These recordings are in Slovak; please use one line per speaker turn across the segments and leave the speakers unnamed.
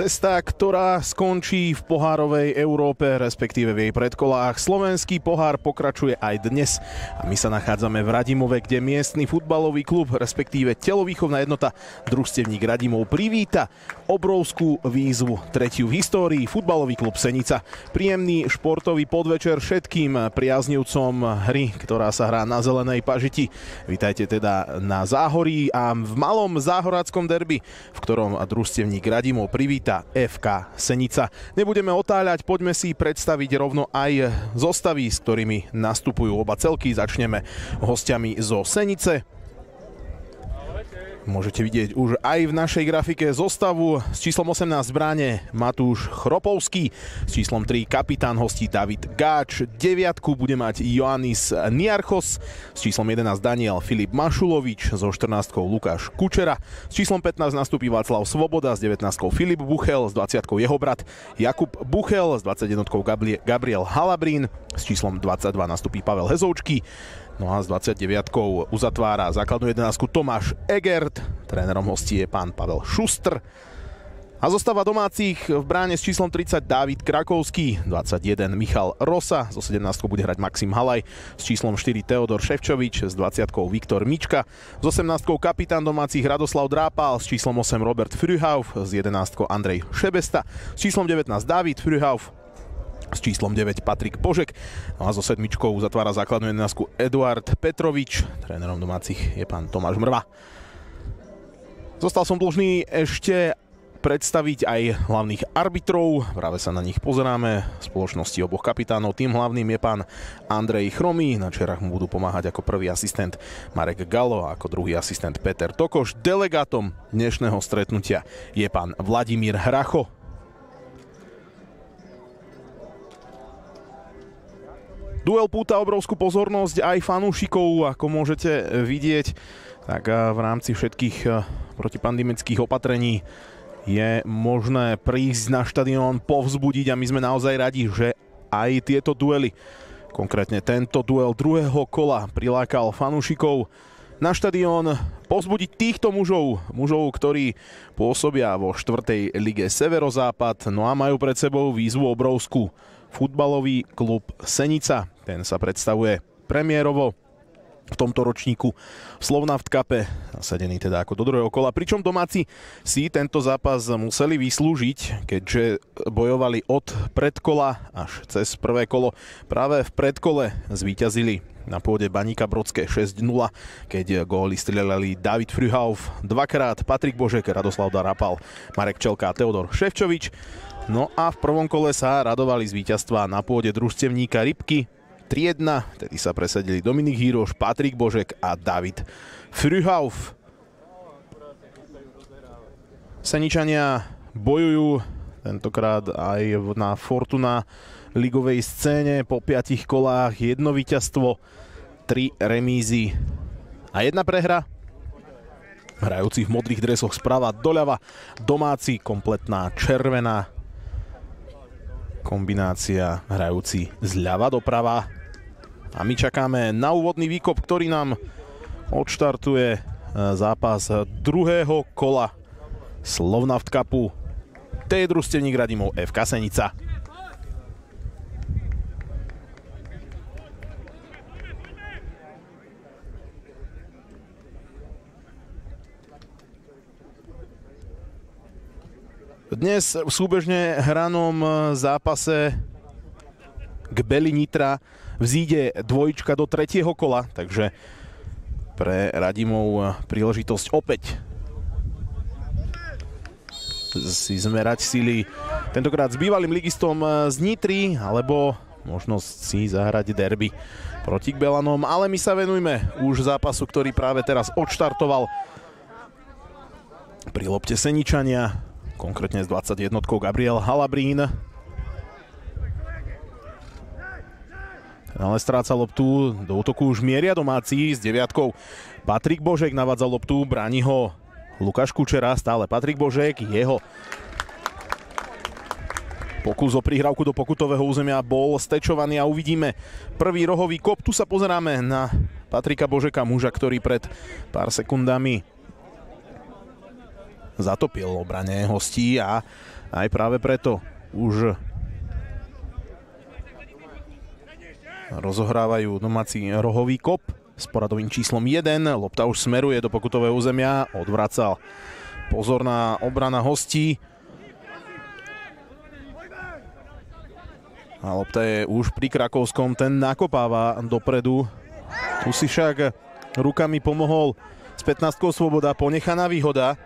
Cesta, ktorá skončí v pohárovej Európe, respektíve v jej predkolách. Slovenský pohár pokračuje aj dnes a my sa nachádzame v Radimove, kde miestny futbalový klub, respektíve telovýchovná jednota družstevník Radimov privíta obrovskú výzvu, tretiu v histórii, futbalový klub Senica. Príjemný športový podvečer všetkým priaznivcom hry, ktorá sa hrá na zelenej pažiti. Vítajte teda na Záhorí a v malom záhoráckom derby, v ktorom družstevník Radimov privíta víta FK Senica. Nebudeme otáľať, poďme si predstaviť rovno aj zostavy, s ktorými nastupujú oba celky. Začneme hostiami zo Senice. Môžete vidieť už aj v našej grafike zostavu. S číslom 18 bráne Matúš Chropovský, s číslom 3 kapitán hostí David Gáč, 9 bude mať Joannis Niarchos, s číslom 11 Daniel Filip Mašulovič, so 14 Lukáš Kučera, s číslom 15 nastupí Václav Svoboda, s 19 Filip Buchel, s 20 jeho brat Jakub Buchel, s 21 Gabriel Halabrín, s číslom 22 nastupí Pavel Hezoučky, No a s 29 uzatvára základnú 11 Tomáš Egert, trénerom hostí je pán Pavel Šustr. A zostáva domácich v bráne s číslom 30 Dávid Krakovský, 21 Michal Rosa, zo 17 bude hrať Maxim Halaj, s číslom 4 Teodor Ševčovič, s 20 Viktor Mička, s 18 kapitán domácich Radoslav Drápal, s číslom 8 Robert Frühauf, s 11 Andrej Šebesta, s číslom 19 David Frühauf, s číslom 9 Patrik Božek. No a so sedmičkou zatvára základnú jedenásku Eduard Petrovič. Trénerom domácich je pán Tomáš Mrva. Zostal som dlžný ešte predstaviť aj hlavných arbitrov. Práve sa na nich pozeráme. V spoločnosti oboch kapitánov. Tým hlavným je pán Andrej Chromý. Na čerách mu budú pomáhať ako prvý asistent Marek Galo a ako druhý asistent Peter Tokoš. Delegátom dnešného stretnutia je pán Vladimír Hracho. Duel púta obrovskú pozornosť aj fanúšikov, ako môžete vidieť, tak v rámci všetkých protipandemických opatrení je možné prísť na štadión, povzbudiť a my sme naozaj radi, že aj tieto duely, konkrétne tento duel druhého kola prilákal fanúšikov na štadión povzbudiť týchto mužov, mužov, ktorí pôsobia vo 4. lige Severozápad, no a majú pred sebou výzvu obrovskú futbalový klub Senica. Ten sa predstavuje premiérovo v tomto ročníku Slovnaft Cupe, nasadený teda ako do druhého kola, pričom domáci si tento zápas museli vyslúžiť, keďže bojovali od predkola až cez prvé kolo. Práve v predkole zvíťazili na pôde Baníka Brodské 6-0, keď góly strieľali David Frühauf dvakrát, Patrik Božek, Radoslav Darapal, Marek Čelka a Teodor Ševčovič. No a v prvom kole sa radovali z víťazstva na pôde družstevníka Rybky. 3-1, tedy sa presadili Dominik Híroš, Patrik Božek a David Frühauf. Seničania bojujú tentokrát aj na Fortuna ligovej scéne. Po piatich kolách jedno víťazstvo, tri remízy a jedna prehra. Hrajúci v modrých dresoch sprava doľava, domáci kompletná červená kombinácia hrajúci zľava doprava. A my čakáme na úvodný výkop, ktorý nám odštartuje e, zápas druhého kola Slovnaft Cupu. Je družstevník Radimov FK Senica. Dnes v súbežne hranom zápase k Beli Nitra vzíde dvojička do tretieho kola, takže pre Radimov príležitosť opäť si zmerať sily tentokrát s bývalým ligistom z Nitry, alebo možnosť si zahrať derby proti Belanom, ale my sa venujme už zápasu, ktorý práve teraz odštartoval pri lopte Seničania konkrétne s 21 Gabriel Halabrín. Ale stráca loptu, do útoku už mieria domáci s deviatkou. Patrik Božek navádza loptu, bráni ho Lukáš Kučera, stále Patrik Božek, jeho Pokus o prihrávku do pokutového územia bol stečovaný a uvidíme prvý rohový kop. Tu sa pozeráme na Patrika Božeka, muža, ktorý pred pár sekundami zatopil obrane hostí a Aj práve preto už rozohrávajú domáci rohový kop s poradovým číslom 1. Lopta už smeruje do pokutového územia, odvracal. Pozorná obrana hostí. A lopta je už pri Krakovskom, ten nakopáva dopredu. Tu si však rukami pomohol s 15 svoboda, ponechaná výhoda.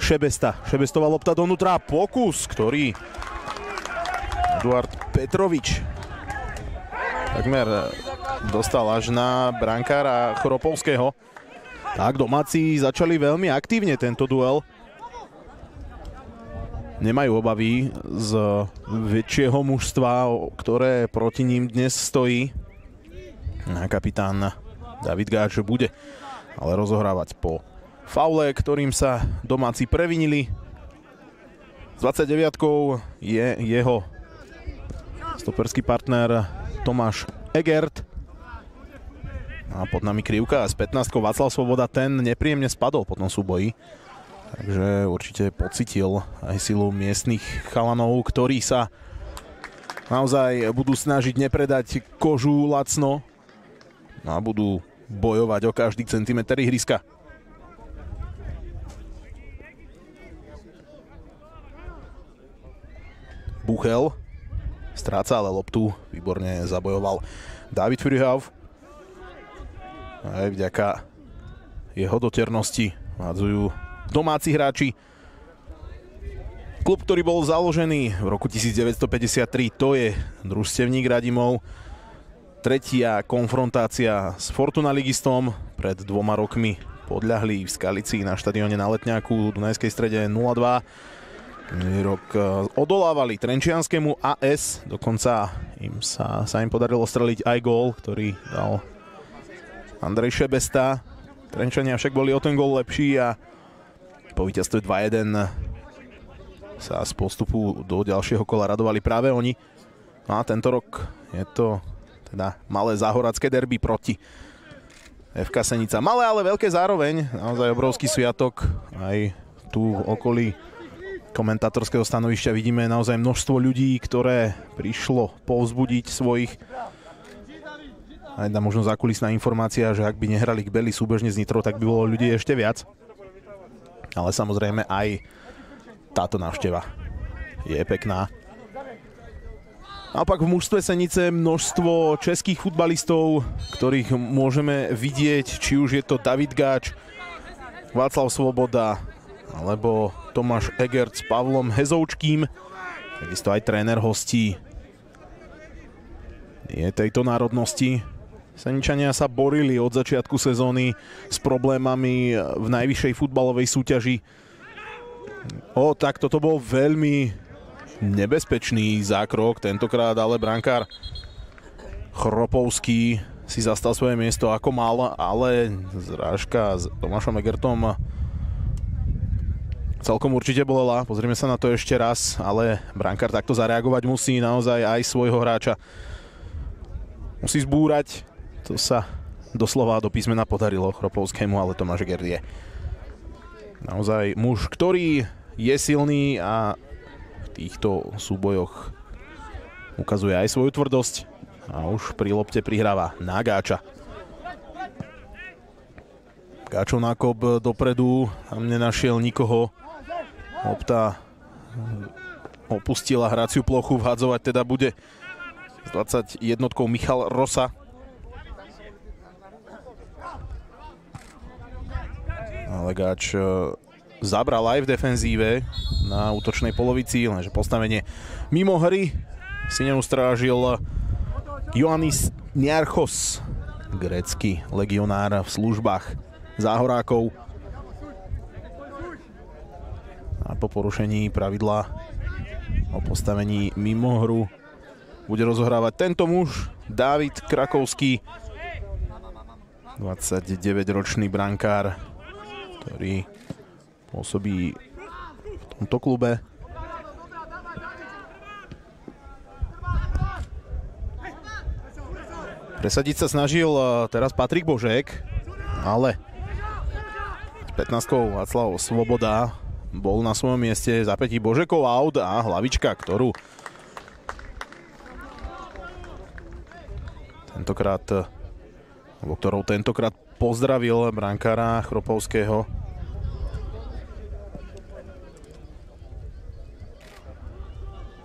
Šebesta, Šebestová lopta donútra, pokus, ktorý Eduard Petrovič takmer dostal až na brankára Choropovského. Tak domáci začali veľmi aktívne tento duel. Nemajú obavy z väčšieho mužstva, ktoré proti ním dnes stojí. A kapitán David Gáč bude ale rozohrávať po faule, ktorým sa domáci previnili. S 29 je jeho stoperský partner Tomáš Egert. A pod nami krivka a s 15 Václav Svoboda, ten nepríjemne spadol po tom súboji. Takže určite pocitil aj silu miestnych chalanov, ktorí sa naozaj budú snažiť nepredať kožu lacno a budú bojovať o každý centimetr ihriska. Buchel stráca ale loptu, výborne zabojoval David Furihav. Aj vďaka jeho doternosti hádzajú domáci hráči. Klub, ktorý bol založený v roku 1953, to je družstevník Radimov. Tretia konfrontácia s Fortuna Ligistom pred dvoma rokmi podľahli v Skalici na štadióne na Letňáku Dunajskej strede 0-2. Minulý rok e, odolávali Trenčianskému AS, dokonca im sa, sa im podarilo streliť aj gól, ktorý dal Andrej Šebesta. Trenčania však boli o ten gól lepší a po víťazstve 2-1 sa z postupu do ďalšieho kola radovali práve oni. No a tento rok je to teda malé záhoracké derby proti FK Senica. Malé, ale veľké zároveň. Naozaj obrovský sviatok aj tu v okolí komentátorského stanovišťa vidíme naozaj množstvo ľudí, ktoré prišlo povzbudiť svojich a jedna možno zákulisná informácia, že ak by nehrali k Beli súbežne z Nitro, tak by bolo ľudí ešte viac. Ale samozrejme aj táto návšteva je pekná. Naopak v mužstve Senice množstvo českých futbalistov, ktorých môžeme vidieť, či už je to David Gáč, Václav Svoboda, alebo Tomáš Egert s Pavlom Hezoučkým. Takisto aj tréner hostí je tejto národnosti. Seničania sa borili od začiatku sezóny s problémami v najvyššej futbalovej súťaži. O, tak toto bol veľmi nebezpečný zákrok, tentokrát ale brankár Chropovský si zastal svoje miesto ako mal, ale zrážka s Tomášom Egertom celkom určite bolela. Pozrieme sa na to ešte raz, ale brankár takto zareagovať musí naozaj aj svojho hráča. Musí zbúrať. To sa doslova do písmena podarilo Chropovskému, ale Tomáš Gerdie. Naozaj muž, ktorý je silný a v týchto súbojoch ukazuje aj svoju tvrdosť a už pri lopte prihráva na Gáča. Gáčov nákop dopredu, tam nenašiel nikoho, Lopta opustila hraciu plochu, vhadzovať teda bude s 21 Michal Rosa. Ale Gáč e, zabral aj v defenzíve na útočnej polovici, lenže postavenie mimo hry si neustrážil Ioannis Niarchos, grécky legionár v službách záhorákov a po porušení pravidla o postavení mimo hru bude rozohrávať tento muž, David Krakovský, 29-ročný brankár, ktorý pôsobí v tomto klube. Presadiť sa snažil eh, teraz Patrik Božek, ale s 15 Václav Svoboda bol na svojom mieste zapätí Božekov aut a hlavička, ktorú tentokrát alebo ktorou tentokrát pozdravil brankára Chropovského.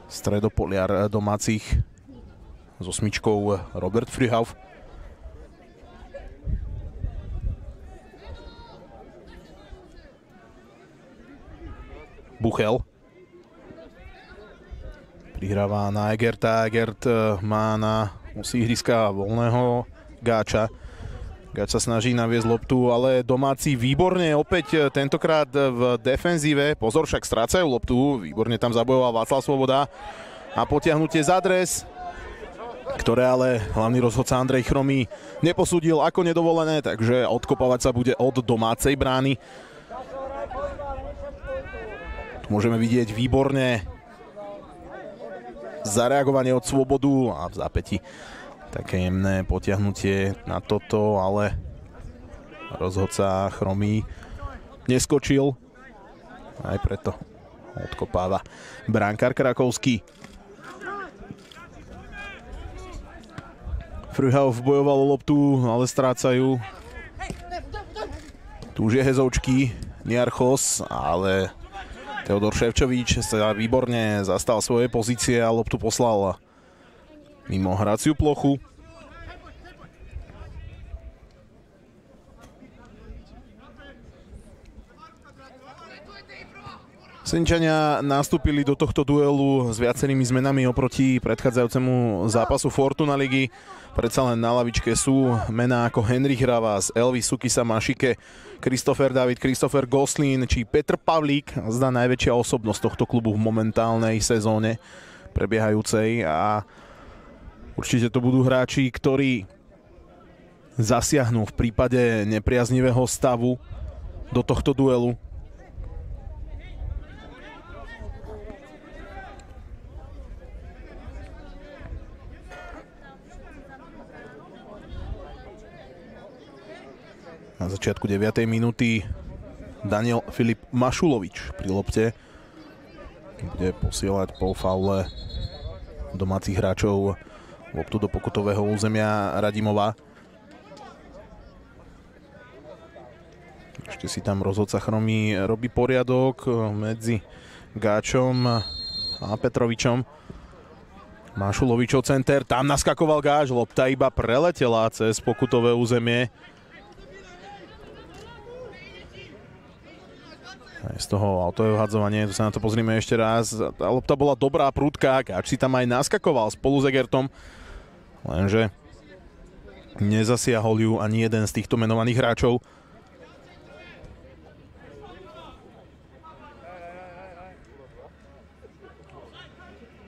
Stredopoliar domácich s osmičkou Robert Frihauf. Buchel. Prihráva na Egerta. Egert eh, má na musí ihriska voľného Gáča. Gáč sa snaží naviesť loptu, ale domáci výborne opäť eh, tentokrát v defenzíve. Pozor, však strácajú loptu. Výborne tam zabojoval Václav Svoboda. A potiahnutie za dres, ktoré ale hlavný rozhodca Andrej Chromý neposúdil ako nedovolené, takže odkopávať sa bude od domácej brány. Môžeme vidieť výborne zareagovanie od Svobodu a v zápäti také jemné potiahnutie na toto, ale rozhodca Chromý neskočil. Aj preto odkopáva bránkár Krakovský. Frühauf bojoval loptu, ale strácajú. Tu už je Hezoučky, Niarchos, ale Teodor Ševčovič sa výborne zastal svoje pozície a loptu poslal mimo hraciu plochu. Senčania nastúpili do tohto duelu s viacerými zmenami oproti predchádzajúcemu zápasu Fortuna ligy. Predsa len na lavičke sú mená ako Henry Hravas, Elvis Sukisa Mašike, Christopher David, Christopher Goslin či Petr Pavlík, zdá najväčšia osobnosť tohto klubu v momentálnej sezóne prebiehajúcej. A určite to budú hráči, ktorí zasiahnu v prípade nepriaznivého stavu do tohto duelu Na začiatku 9. minúty Daniel Filip Mašulovič pri lopte bude posielať po faule domácich hráčov loptu do pokutového územia Radimova. Ešte si tam rozhodca Chromy robí poriadok medzi Gáčom a Petrovičom. Mašulovičov center, tam naskakoval Gáč, lopta iba preletela cez pokutové územie. Aj z toho autového hadzovania, tu sa na to pozrieme ešte raz. Tá lopta bola dobrá, prúdka, Káč si tam aj naskakoval spolu s Egertom, lenže nezasiahol ju ani jeden z týchto menovaných hráčov.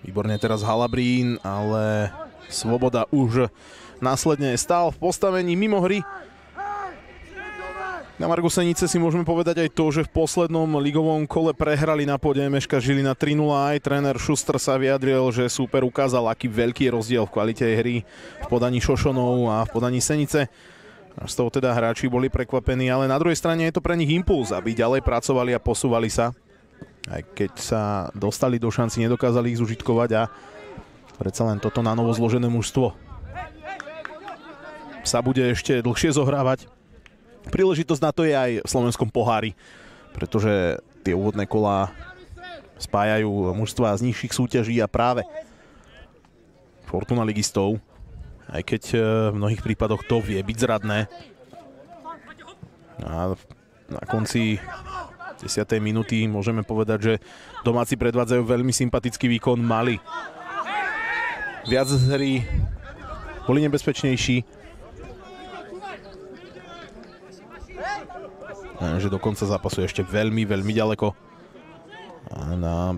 Výborne teraz Halabrín, ale Svoboda už následne stál v postavení mimo hry. Na Margo Senice si môžeme povedať aj to, že v poslednom ligovom kole prehrali na pôde Meška Žilina 3-0. Aj tréner Šuster sa vyjadril, že súper ukázal, aký veľký je rozdiel v kvalite hry v podaní Šošonov a v podaní Senice. Z toho teda hráči boli prekvapení, ale na druhej strane je to pre nich impuls, aby ďalej pracovali a posúvali sa. Aj keď sa dostali do šanci, nedokázali ich zužitkovať a predsa len toto na novo zložené mužstvo sa bude ešte dlhšie zohrávať. Príležitosť na to je aj v slovenskom pohári, pretože tie úvodné kolá spájajú mužstva z nižších súťaží a práve Fortuna ligistov, aj keď e, v mnohých prípadoch to vie byť zradné. A na konci 10. minúty môžeme povedať, že domáci predvádzajú veľmi sympatický výkon, mali viac z hry, boli nebezpečnejší, že do konca zápasu ešte veľmi, veľmi ďaleko. A na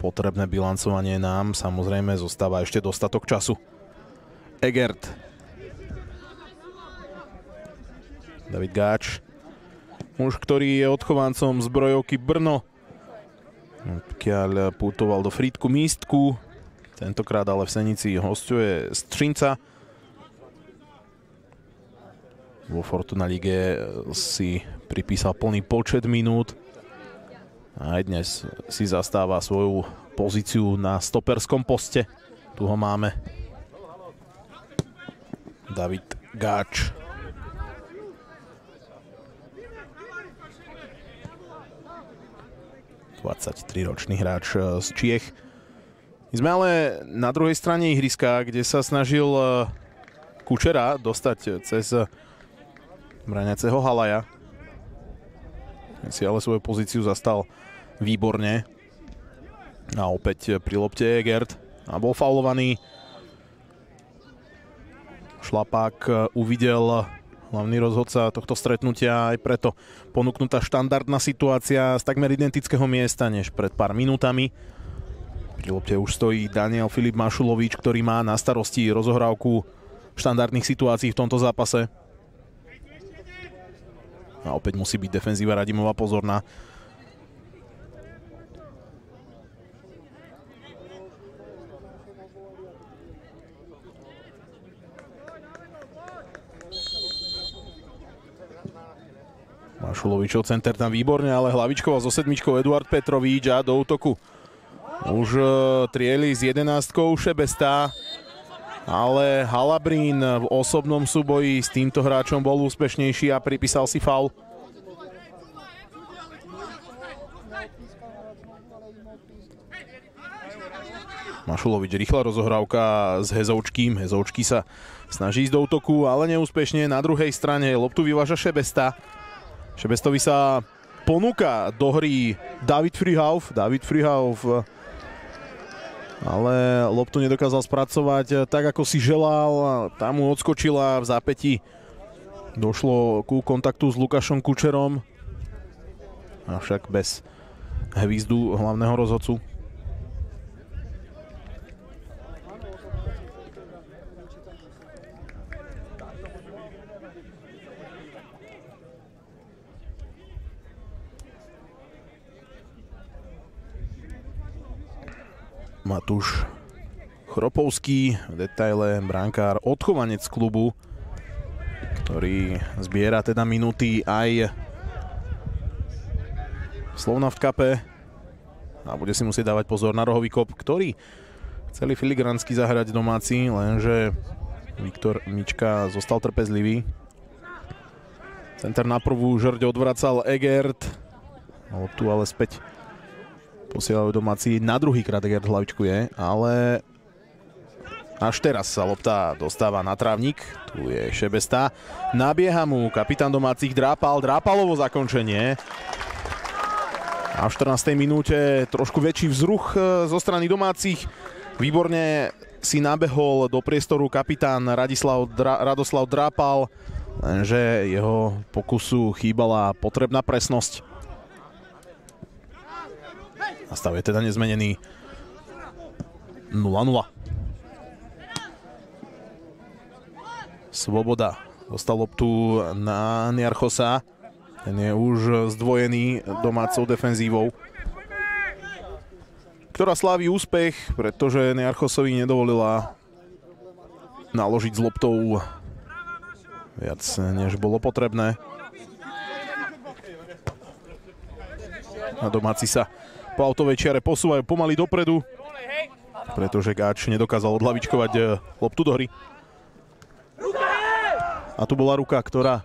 potrebné bilancovanie nám samozrejme zostáva ešte dostatok času. Egert. David Gáč. Muž, ktorý je odchovancom zbrojovky Brno. Kiaľ putoval do Frítku místku. Tentokrát ale v Senici hostuje Střinca. Vo Fortuna Lige si pripísal plný počet minút. Aj dnes si zastáva svoju pozíciu na stoperskom poste. Tu ho máme. David Gáč. ročný hráč z Čiech. Sme ale na druhej strane ihriska, kde sa snažil eh, Kučera dostať cez braniaceho Halaja. Si ale svoju pozíciu zastal výborne. A opäť pri lopte Egert. A bol faulovaný. Šlapák uvidel hlavný rozhodca tohto stretnutia aj preto ponúknutá štandardná situácia z takmer identického miesta než pred pár minútami. Pri lopte už stojí Daniel Filip Mašulovič, ktorý má na starosti rozohrávku štandardných situácií v tomto zápase. A opäť musí byť defenzíva Radimová pozorná. Mašulovičov center tam výborne, ale hlavičková so sedmičkou Eduard Petrovič a do útoku už e, trieli s jedenáctkou Šebestá ale Halabrín v osobnom súboji s týmto hráčom bol úspešnejší a pripísal si faul. Mašulovič, rýchla rozohrávka s Hezoučkým. Hezoučký sa snaží ísť do útoku, ale neúspešne. Na druhej strane loptu vyváža Šebesta. Šebestovi sa ponúka do hry David Frihauf. David Frihauf ale loptu nedokázal spracovať eh, tak, ako si želal. Tam mu odskočila v zápäti. Došlo ku kontaktu s Lukášom Kučerom, avšak bez hvízdu hlavného rozhodcu. Matúš Chropovský, v detaile bránkár, odchovanec klubu, ktorý zbiera teda minúty aj Slovna v kape a bude si musieť dávať pozor na rohový kop, ktorý chceli filigransky zahrať domáci, lenže Viktor Mička zostal trpezlivý. Center na prvú žrť odvracal Egert, tu ale späť posielajú domáci. Na druhý krát Gerd hlavičku je, ale až teraz sa lopta dostáva na trávnik. Tu je Šebesta. Nabieha mu kapitán domácich Drápal. Drápalovo zakončenie. A v 14. minúte trošku väčší vzruch e, zo strany domácich. Výborne si nabehol do priestoru kapitán Radislav Dra- Radoslav Drápal, lenže jeho pokusu chýbala potrebná presnosť. A stav je teda nezmenený 0-0. Svoboda dostal loptu na Niarchosa. Ten je už zdvojený domácou defenzívou ktorá slávi úspech, pretože Niarchosovi nedovolila naložiť s loptou viac, než bolo potrebné. A domáci sa po autovej čiare posúvajú pomaly dopredu, pretože Gáč nedokázal odhlavičkovať eh, loptu do hry. A tu bola ruka, ktorá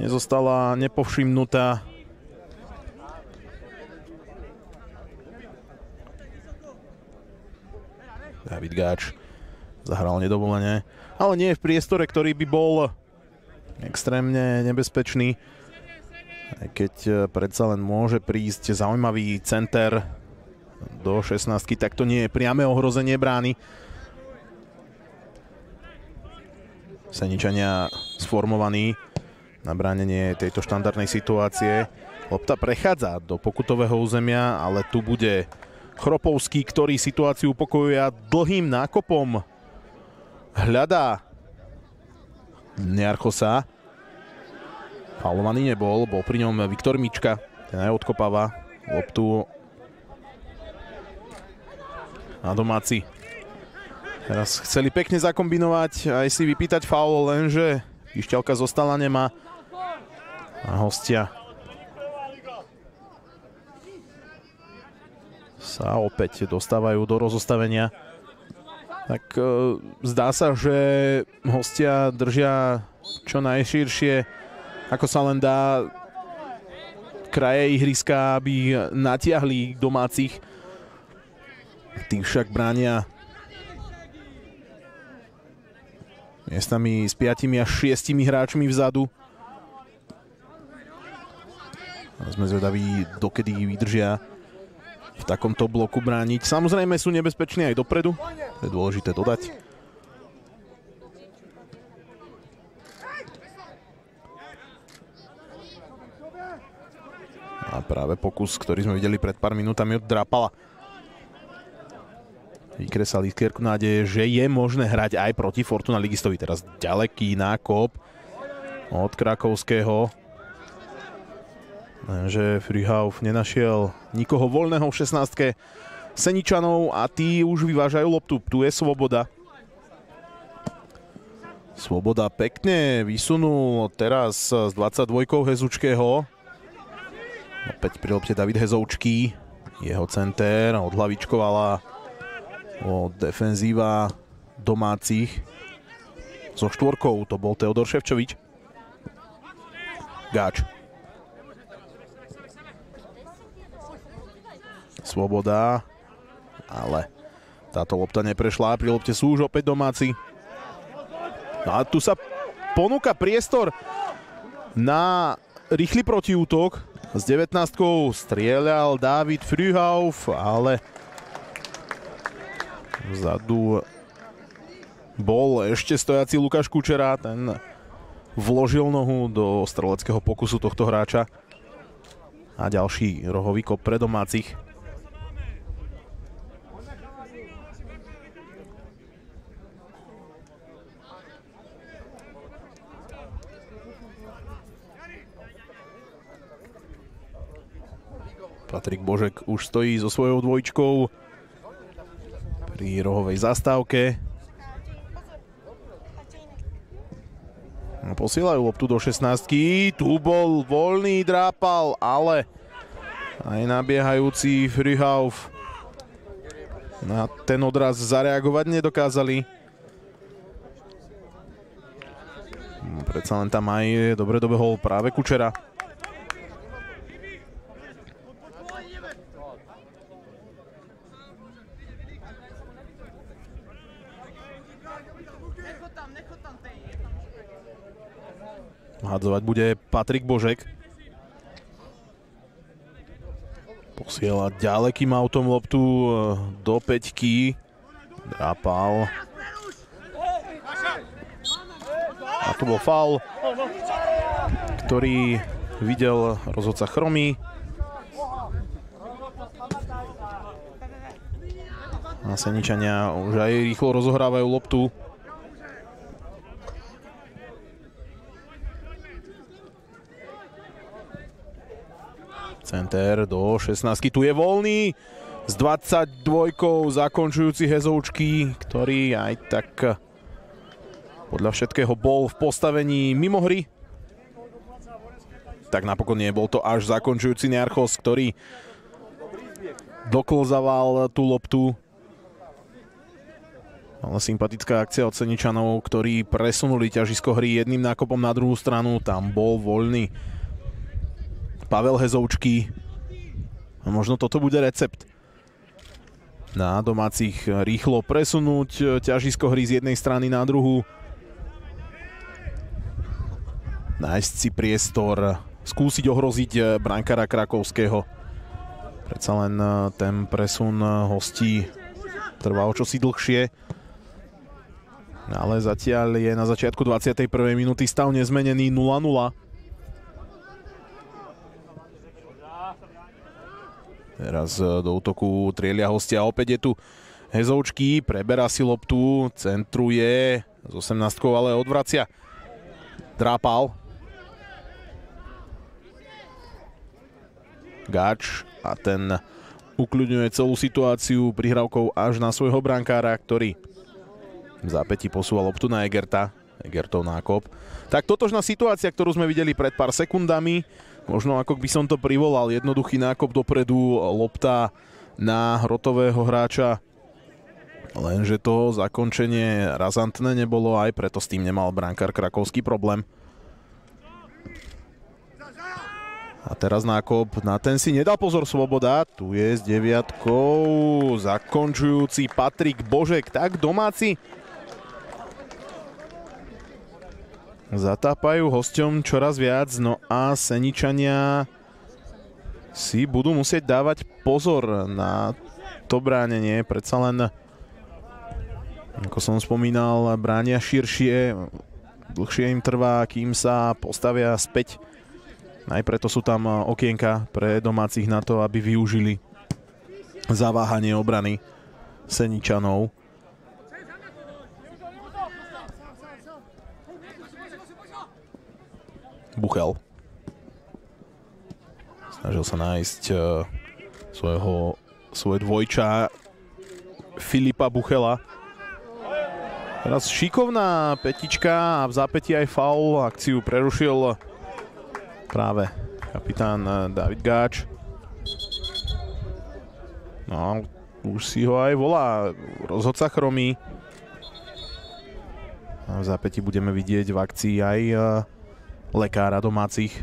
nezostala nepovšimnutá. David Gáč zahral nedovolenie, ale nie v priestore, ktorý by bol extrémne nebezpečný. Keď e, predsa len môže prísť zaujímavý center do 16 tak to nie je priame ohrozenie brány. Seničania sformovaní na bránenie tejto štandardnej situácie. Lopta prechádza do pokutového územia, ale tu bude Chropovský, ktorý situáciu upokojuje dlhým nákopom hľadá Niarchosa faulovaný nebol, bol pri ňom Viktor Mička, ten aj odkopáva loptu na domáci. Teraz chceli pekne zakombinovať, aj si vypýtať faul, lenže Pišťalka zostala nemá a hostia sa opäť dostávajú do rozostavenia. Tak e, zdá sa, že hostia držia čo najširšie ako sa len dá kraje ihriska, aby natiahli domácich. Tí však bránia miestami s 5 až 6 hráčmi vzadu. A sme zvedaví, dokedy vydržia v takomto bloku brániť. Samozrejme sú nebezpeční aj dopredu, to je dôležité dodať. A práve pokus, ktorý sme videli pred pár minútami od Drapala. Vykresal iskierku nádeje, že je možné hrať aj proti Fortuna Ligistovi. Teraz ďaleký nákop od Krakovského. Že Frihauf nenašiel nikoho voľného v 16 Seničanov a tí už vyvážajú loptu. Tu je Svoboda. Svoboda pekne vysunul teraz s 22 Hezučkého. Opäť pri lopte David Hezoučký. Jeho center odhlavičkovala o defenzíva domácich. So štvorkou to bol Teodor Ševčovič. Gáč. Svoboda. Ale táto lopta neprešla. Pri lopte sú už opäť domáci. No a tu sa ponúka priestor na rýchly protiútok. S 19 strieľal David Frühauf, ale vzadu bol ešte stojací Lukáš Kučera, ten vložil nohu do streleckého pokusu tohto hráča a ďalší rohový kop pre domácich. Patrik Božek už stojí so svojou dvojčkou pri rohovej zastávke. No, posielajú loptu do 16 Tu bol voľný drápal, ale aj nabiehajúci Frihauf na ten odraz zareagovať nedokázali. Predsa len tam aj dobre dobehol práve Kučera. Hadzovať bude Patrik Božek. Posiela ďalekým autom loptu e, do peťky. Drapal. A tu bol faul, ktorý videl rozhodca Chromy. A Seničania už aj rýchlo rozohrávajú loptu. Center do 16. Tu je voľný s 22 zakončujúci Hezoučky, ktorý aj tak podľa všetkého bol v postavení mimo hry. Tak napokon nie, bol to až zakončujúci Niarchos, ktorý doklzaval tú loptu. Ale sympatická akcia od Seničanov, ktorí presunuli ťažisko hry jedným nákopom na druhú stranu. Tam bol voľný Pavel Hezoučký. A možno toto bude recept na domácich rýchlo presunúť ťažisko hry z jednej strany na druhú. Nájsť si priestor, skúsiť ohroziť brankára Krakovského. Predsa len eh, ten presun hostí trvá o čosi dlhšie. Ale zatiaľ je na začiatku 21. minúty stav nezmenený 0-0. Teraz e, do útoku trielia hostia. Opäť je tu Hezoučky, preberá si loptu, centruje z 18 ale odvracia. Drápal. Gač a ten ukľudňuje celú situáciu prihrávkou až na svojho brankára, ktorý v zápäti posúval loptu na Egerta. Egertov nákop. Tak totožná situácia, ktorú sme videli pred pár sekundami. Možno ako by som to privolal, jednoduchý nákop dopredu, lopta na hrotového hráča. Lenže to zakončenie razantné nebolo, aj preto s tým nemal brankár Krakovský problém. A teraz nákop, na ten si nedal pozor Svoboda, tu je s deviatkou zakončujúci Patrik Božek, tak domáci zatápajú hosťom čoraz viac, no a Seničania si budú musieť dávať pozor na to bránenie, predsa len ako som spomínal, bránia širšie, dlhšie im trvá, kým sa postavia späť aj preto sú tam okienka pre domácich na to, aby využili zaváhanie obrany Seničanov. Buchel. Snažil sa nájsť uh, svojho, svoje dvojča Filipa Buchela. Teraz šikovná petička a v zápäti aj faul. Akciu prerušil práve kapitán eh, David Gáč. No, už si ho aj volá rozhodca Chromý. A v zápäti budeme vidieť v akcii aj eh, lekára domácich.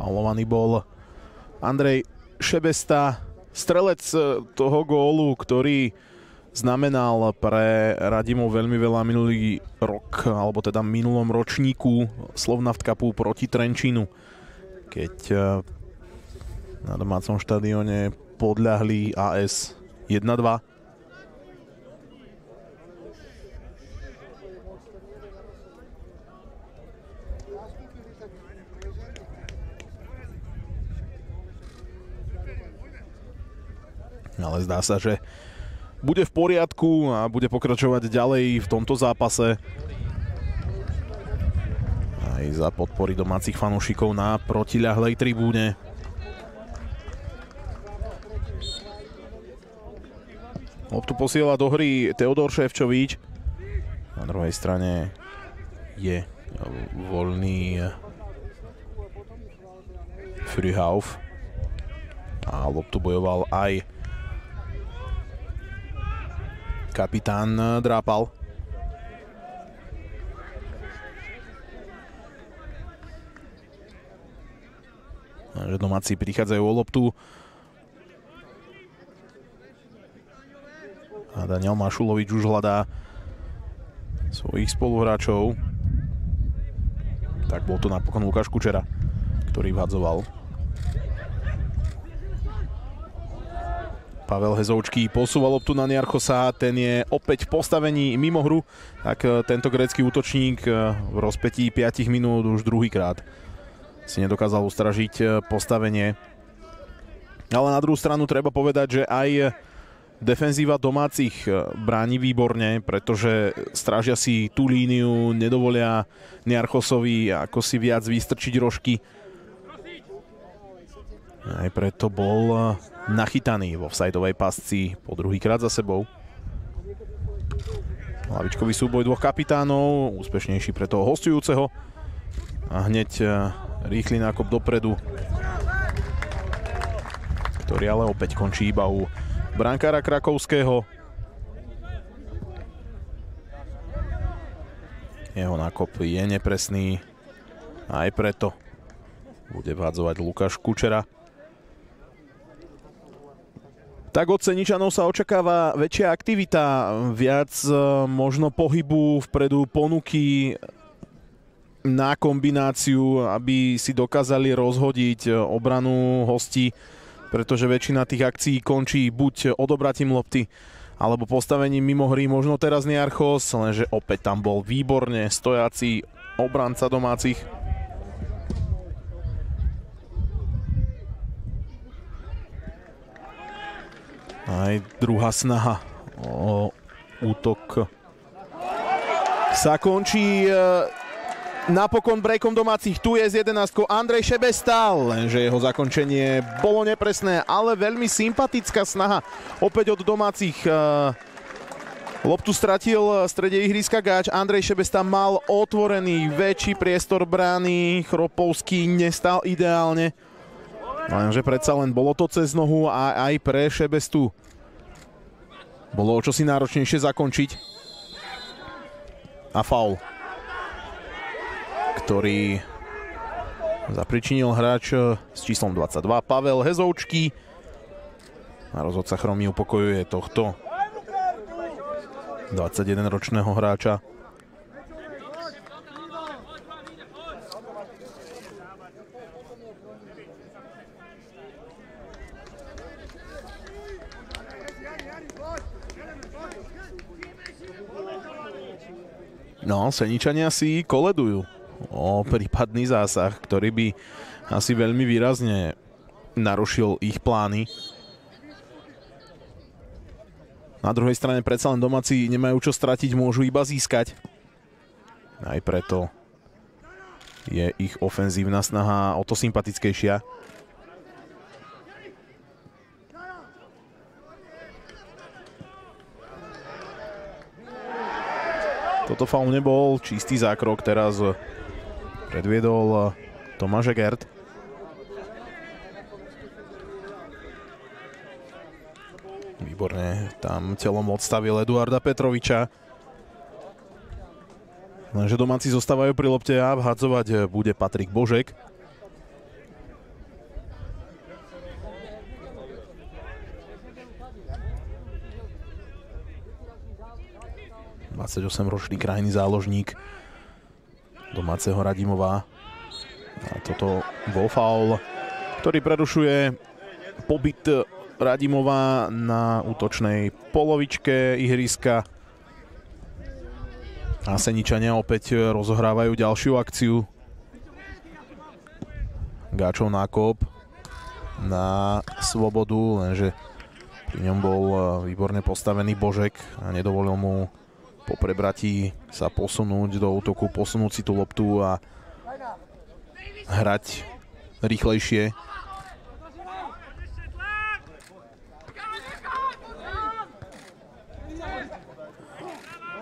Faulovaný bol Andrej Šebesta, strelec eh, toho gólu, ktorý znamenal pre Radimov veľmi veľa minulý rok, alebo teda minulom ročníku Slovnaft Cupu proti Trenčínu, keď eh, na domácom štadióne podľahli AS 1-2. Ale zdá sa, že bude v poriadku a bude pokračovať ďalej v tomto zápase. Aj za podpory domácich fanúšikov na protiľahlej tribúne. Loptu posiela do hry Teodor Ševčovič. Na druhej strane je voľný Frihauf. A loptu bojoval aj kapitán drápal. Že domáci prichádzajú o loptu. A Daniel Mašulovič už hľadá svojich spoluhráčov. Tak bol to napokon Lukáš Kučera, ktorý vhadzoval. Pavel Hezoučký posúval loptu na Niarchosa, ten je opäť v postavení mimo hru, tak e, tento grécky útočník e, v rozpetí 5 minút už druhýkrát si nedokázal ustražiť e, postavenie. Ale na druhú stranu treba povedať, že aj defenzíva domácich bráni výborne, pretože strážia si tú líniu, nedovolia Niarchosovi ako si viac vystrčiť rožky. Aj preto bol nachytaný vo vsajdovej pasci po druhýkrát za sebou. Lavičkový súboj dvoch kapitánov, úspešnejší pre toho hostujúceho. A hneď e, rýchly nákop dopredu, ktorý ale opäť končí iba u brankára Krakovského. Jeho nákop je nepresný, aj preto bude vhádzovať Lukáš Kučera. Tak od Seničanov sa očakáva väčšia aktivita, viac e, možno pohybu vpredu, ponuky na kombináciu, aby si dokázali rozhodiť e, obranu hostí, pretože väčšina tých akcií končí buď odobratím lopty, alebo postavením mimo hry, možno teraz Niarchos, lenže opäť tam bol výborne stojací obranca domácich. Aj druhá snaha o útok sa končí e, napokon breakom domácich. Tu je z 11 Andrej Šebestal, lenže jeho zakončenie bolo nepresné, ale veľmi sympatická snaha opäť od domácich. E, Loptu stratil v strede ihriska Gáč, Andrej Šebes tam mal otvorený väčší priestor brány, Chropovský nestal ideálne. Lenže predsa len bolo to cez nohu a aj pre Šebestu bolo o čosi náročnejšie zakončiť. A faul, ktorý zapričinil hráč s číslom 22 Pavel Hezoučký. A rozhodca Chromy upokojuje tohto 21-ročného hráča. No, Seničania si koledujú o prípadný zásah, ktorý by asi veľmi výrazne narušil ich plány. Na druhej strane predsa len domáci nemajú čo stratiť, môžu iba získať. Aj preto je ich ofenzívna snaha o to sympatickejšia. Toto faul nebol, čistý zákrok teraz predviedol Tomáš Egert. Výborne, tam telom odstavil Eduarda Petroviča. Lenže domáci zostávajú pri lopte a vhadzovať bude Patrik Božek. Ročný krajný záložník domáceho Radimova. A toto bol faul, ktorý prerušuje pobyt Radimova na útočnej polovičke ihriska. A Seničania opäť rozohrávajú ďalšiu akciu. Gáčov nákop na svobodu, lenže pri ňom bol e, výborne postavený Božek a nedovolil mu po prebratí sa posunúť do útoku, posunúť si tú loptu a hrať rýchlejšie.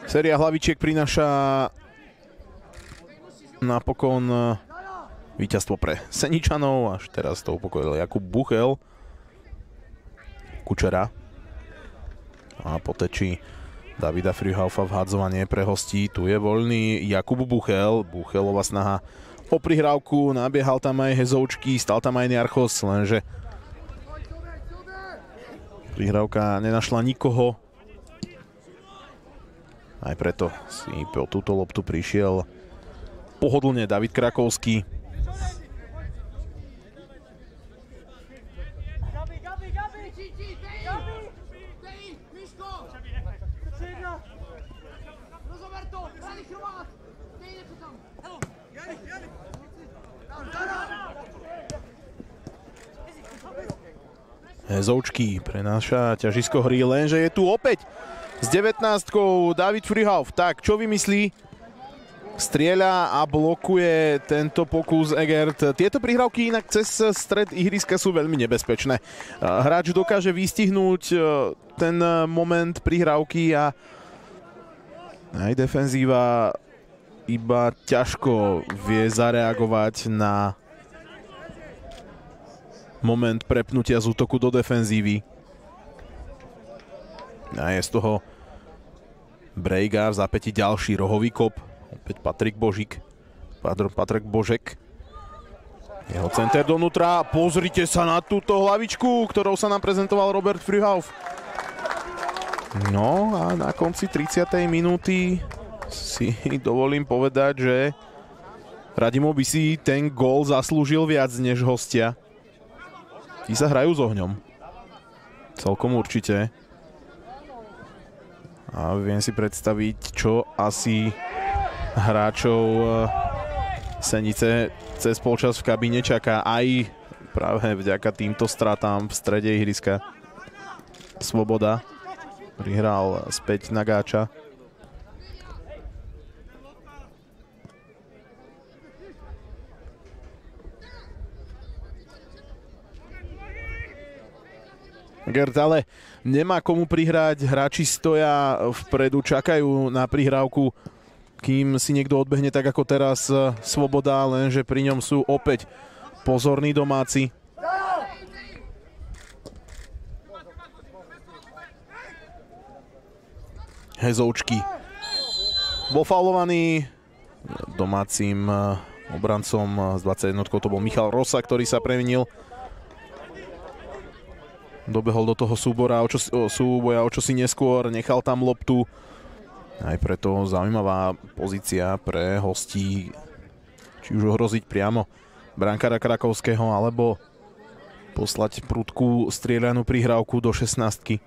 Séria hlavičiek prináša napokon e, víťazstvo pre Seničanov. Až teraz to upokojil Jakub Buchel. Kučera. A potečí Davida Frihaufa v hadzovanie pre hostí. Tu je voľný Jakub Buchel. Buchelová snaha o prihrávku. Nabiehal tam aj Hezoučky, stal tam aj Niarchos, lenže prihrávka nenašla nikoho. Aj preto si po túto loptu prišiel pohodlne David Krakovský. Hezoučky prenáša ťažisko hry, lenže je tu opäť s 19 David Frihauf. Tak, čo vymyslí? Strieľa a blokuje tento pokus Egert. Tieto prihrávky inak cez stred ihriska sú veľmi nebezpečné. Hráč dokáže vystihnúť e, ten moment prihrávky a aj defenzíva iba ťažko vie zareagovať na moment prepnutia z útoku do defenzívy. A je z toho Brejga v zápäti ďalší rohový kop. Opäť Patrik Božik. Patrik Božek. Jeho center donútra. Pozrite sa na túto hlavičku, ktorou sa nám prezentoval Robert Frihauf. No a na konci 30. minúty si dovolím povedať, že Radimo by si ten gól zaslúžil viac než hostia. Tí sa hrajú s ohňom. Celkom určite. A viem si predstaviť, čo asi hráčov eh, Senice cez polčas v kabíne čaká aj práve vďaka týmto stratám v strede ihriska. Svoboda prihral späť na Gáča. Gert, ale nemá komu prihrať, hráči stoja vpredu, čakajú na prihrávku, kým si niekto odbehne tak ako teraz Svoboda, lenže pri ňom sú opäť pozorní domáci. Hezoučky. Bol faulovaný domácim eh, obrancom s 21 to bol Michal Rosa, ktorý sa previnil. Dobehol do toho súbora, o čo, o, súboja o čosi neskôr, nechal tam loptu. Aj preto zaujímavá pozícia pre hostí, či už ohroziť priamo brankára Krakovského, alebo poslať prudkú strieľanú prihrávku do 16.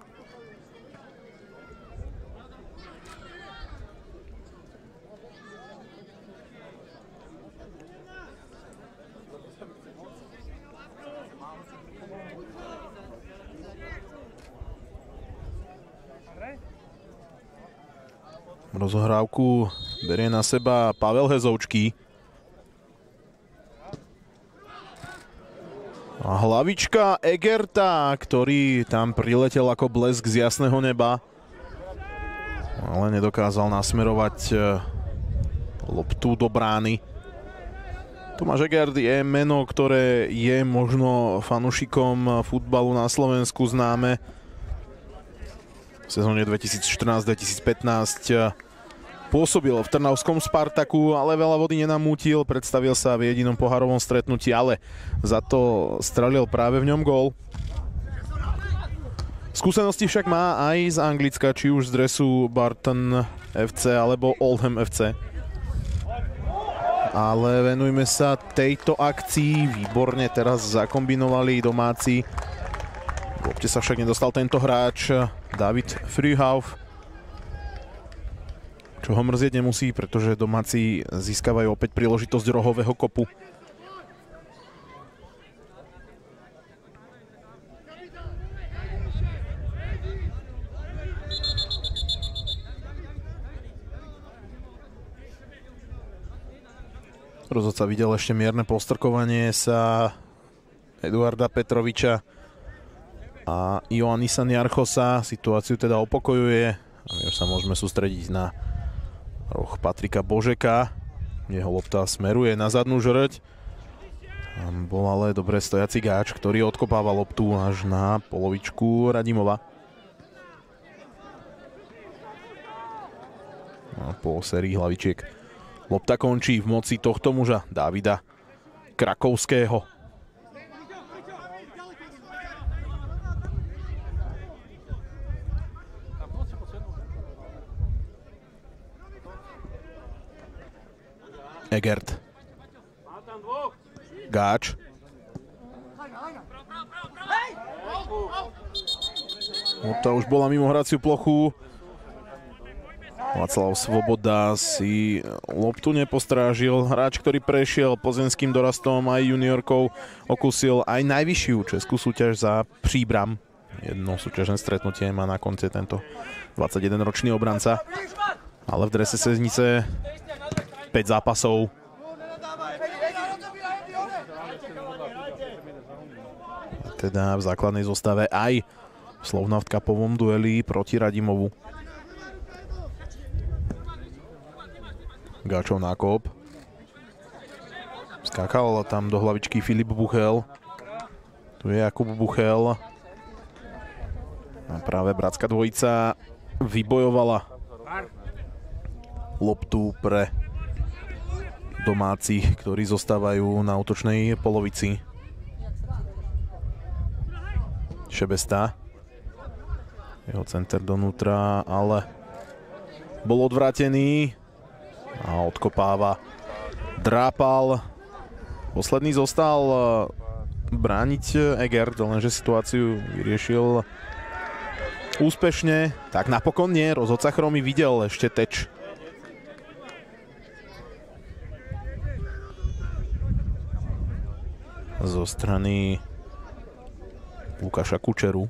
Rozohrávku berie na seba Pavel Hezoučký. A hlavička Egerta, ktorý tam priletel ako blesk z jasného neba. Ale nedokázal nasmerovať e, loptu do brány. Tomáš Egert je meno, ktoré je možno fanušikom futbalu na Slovensku známe v sezóne 2014-2015 eh, pôsobil v Trnavskom Spartaku, ale veľa vody nenamútil, predstavil sa v jedinom poharovom stretnutí, ale za to strelil práve v ňom gól. Skúsenosti však má aj z Anglicka, či už z dresu Barton FC alebo Oldham FC. Ale venujme sa tejto akcii. Výborne teraz zakombinovali domáci lopte sa však nedostal tento hráč, David Frühauf. Čo ho mrzieť nemusí, pretože domáci získavajú opäť príležitosť rohového kopu. Rozhodca videl ešte mierne postrkovanie sa Eduarda Petroviča a Ioannisa Niarchosa situáciu teda opokojuje a my už sa môžeme sústrediť na roh Patrika Božeka. Jeho lopta smeruje na zadnú žrť. Tam bol ale dobre stojací gáč, ktorý odkopáva loptu až na polovičku Radimova. A po sérii hlavičiek lopta končí v moci tohto muža, Davida Krakovského. Egert. Gáč. Lopta už bola mimo hraciu plochu. Václav Svoboda si loptu nepostrážil. Hráč, ktorý prešiel pozemským dorastom aj juniorkou, okusil aj najvyššiu českú súťaž za príbram. Jedno súťažné stretnutie má na konci tento 21-ročný obranca. Ale v drese Seznice 5 zápasov. Teda v základnej zostave aj Slovna v kapovom dueli proti Radimovu. Gáčov nákop. Skákal tam do hlavičky Filip Buchel. Tu je Jakub Buchel. A práve bratská dvojica vybojovala loptu pre domácich, ktorí zostávajú na útočnej polovici. Šebesta. Jeho center donútra, ale bol odvrátený a odkopáva. Drápal. Posledný zostal eh, brániť Egert, lenže situáciu vyriešil úspešne. Tak napokon nie, rozhodca Chromy videl ešte teč zo strany Lukáša Kučeru.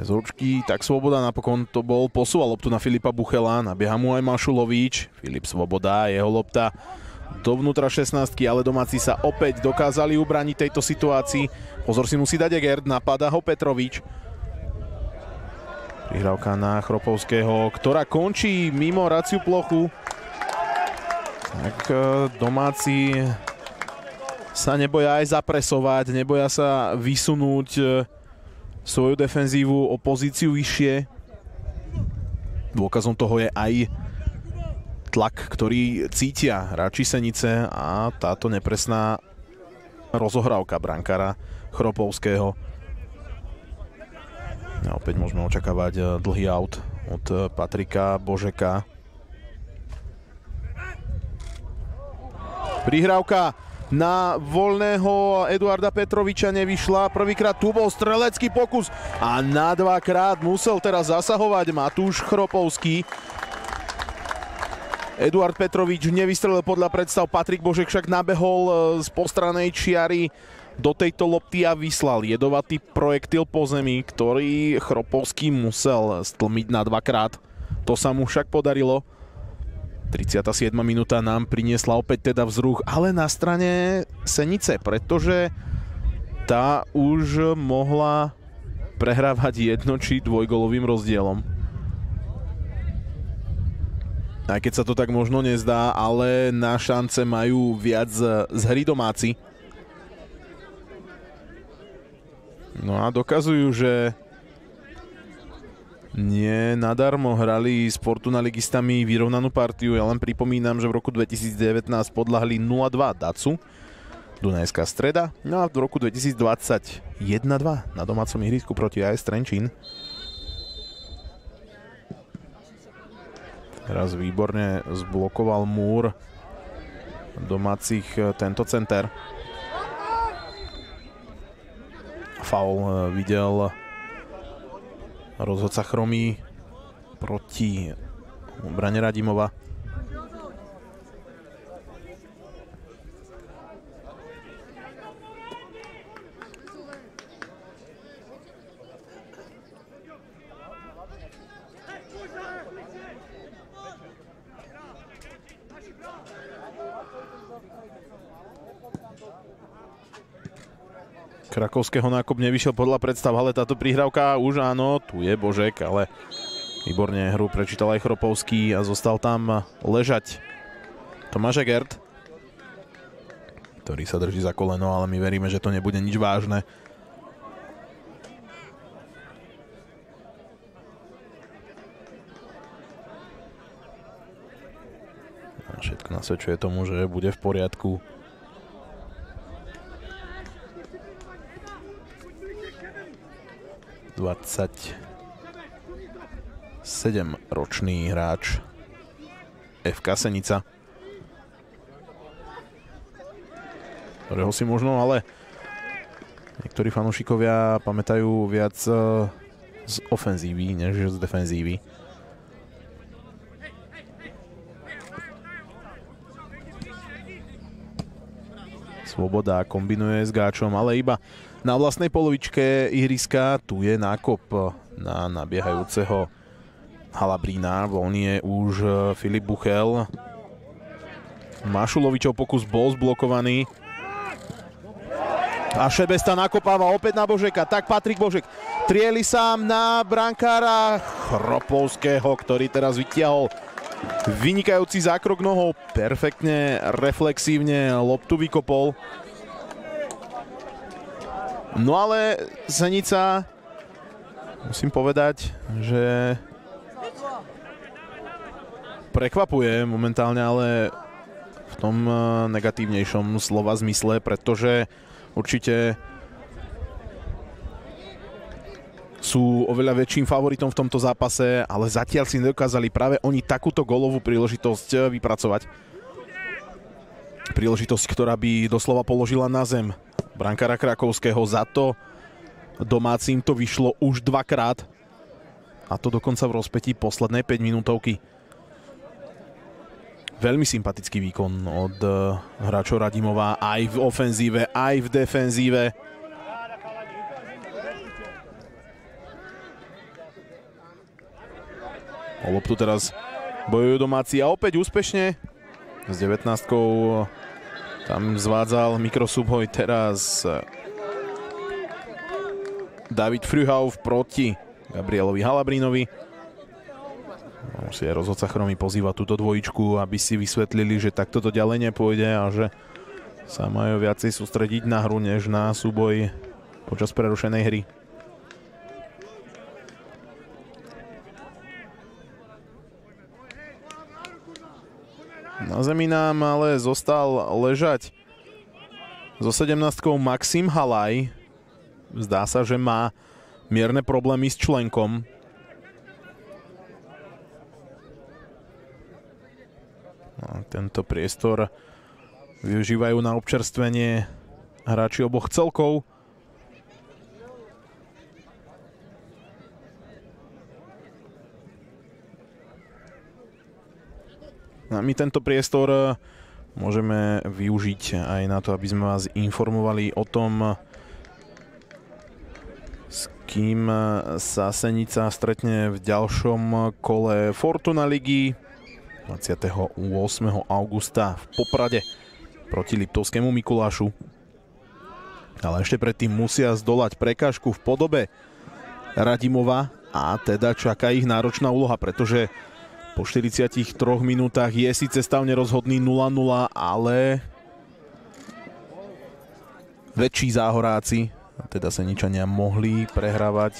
Zručky, tak Svoboda napokon to bol, posúval loptu na Filipa Buchela, nabieha mu aj Mašulovič, Filip Svoboda, jeho lopta dovnútra 16 ale domáci sa opäť dokázali ubraniť tejto situácii. Pozor si musí dať Egert, napadá ho Petrovič. Prihrávka na Chropovského, ktorá končí mimo raciu plochu. Tak e, domáci sa neboja aj zapresovať, neboja sa vysunúť e, svoju defenzívu o pozíciu vyššie. Dôkazom toho je aj tlak, ktorý cítia hráči Senice a táto nepresná rozohrávka brankára Chropovského. A opäť môžeme očakávať eh, dlhý aut od eh, Patrika Božeka. Prihrávka na voľného Eduarda Petroviča nevyšla. Prvýkrát tu bol strelecký pokus a na dvakrát musel teraz zasahovať Matúš Chropovský. Eduard Petrovič nevystrelil podľa predstav, Patrik Božek však nabehol e, z postranej čiary do tejto lopty a vyslal jedovatý projektil po zemi, ktorý Chropovský musel stlmiť na dvakrát. To sa mu však podarilo. 37. minúta nám priniesla opäť teda vzruch, ale na strane Senice, pretože tá už mohla prehrávať jedno či dvojgolovým rozdielom. Aj keď sa to tak možno nezdá, ale na šance majú viac z hry domáci. No a dokazujú, že nie nadarmo hrali s Fortuna-ligistami vyrovnanú partiu. Ja len pripomínam, že v roku 2019 podľahli 0-2 Dacu, Dunajská streda. No a v roku 2020 1-2 na domácom ihrisku proti AS Trenčín. Teraz výborne zblokoval múr domácich eh, tento center. Faul eh, videl rozhodca Chromí proti Brane Radimova. Krakovského nákop nevyšiel podľa predstav, ale táto prihrávka už áno, tu je Božek, ale výborne hru prečítal aj Chropovský a zostal tam ležať Tomáš Egert, ktorý sa drží za koleno, ale my veríme, že to nebude nič vážne. všetko nasvedčuje tomu, že bude v poriadku. 27-ročný hráč FK Senica, ktorého si možno ale niektorí fanúšikovia pamätajú viac eh, z ofenzívy, než z defenzívy. Svoboda kombinuje s Gáčom, ale iba na vlastnej polovičke ihriska. Tu je nákop na nabiehajúceho Halabrína. Voľný je už e, Filip Buchel. Mašulovičov pokus bol zblokovaný. A Šebesta nakopáva opäť na Božeka. Tak Patrik Božek trieli sám na brankára Chropovského, ktorý teraz vytiahol vynikajúci zákrok nohou. Perfektne, reflexívne loptu vykopol. No ale Zenica, musím povedať, že prekvapuje momentálne, ale v tom eh, negatívnejšom slova zmysle, pretože určite sú oveľa väčším favoritom v tomto zápase, ale zatiaľ si nedokázali práve oni takúto golovú príležitosť eh, vypracovať. Príležitosť, ktorá by doslova položila na zem brankára Krakovského. Za to domácim to vyšlo už dvakrát. A to dokonca v rozpetí poslednej 5 minútovky. Veľmi sympatický výkon od eh, hráčov Radimova aj v ofenzíve, aj v defenzíve. O loptu teraz bojujú domáci a opäť úspešne s 19 tam zvádzal mikrosúbhoj teraz David Frühauf proti Gabrielovi Halabrínovi. Musí aj rozhodca Chromy pozývať túto dvojičku, aby si vysvetlili, že takto to ďalej nepôjde a že sa majú viacej sústrediť na hru, než na súboj počas prerušenej hry. Na zemi nám ale zostal ležať so 17 Maxim Halaj. Zdá sa, že má mierne problémy s členkom. A tento priestor využívajú na občerstvenie hráči oboch celkov. A my tento priestor e, môžeme využiť aj na to, aby sme vás informovali o tom, s kým sa Senica stretne v ďalšom kole Fortuna ligy 28. augusta v Poprade proti Liptovskému Mikulášu. Ale ešte predtým musia zdolať prekážku v podobe Radimova a teda čaká ich náročná úloha, pretože po 43 minútach je síce stav nerozhodný 0-0, ale väčší záhoráci, teda Seničania, mohli prehrávať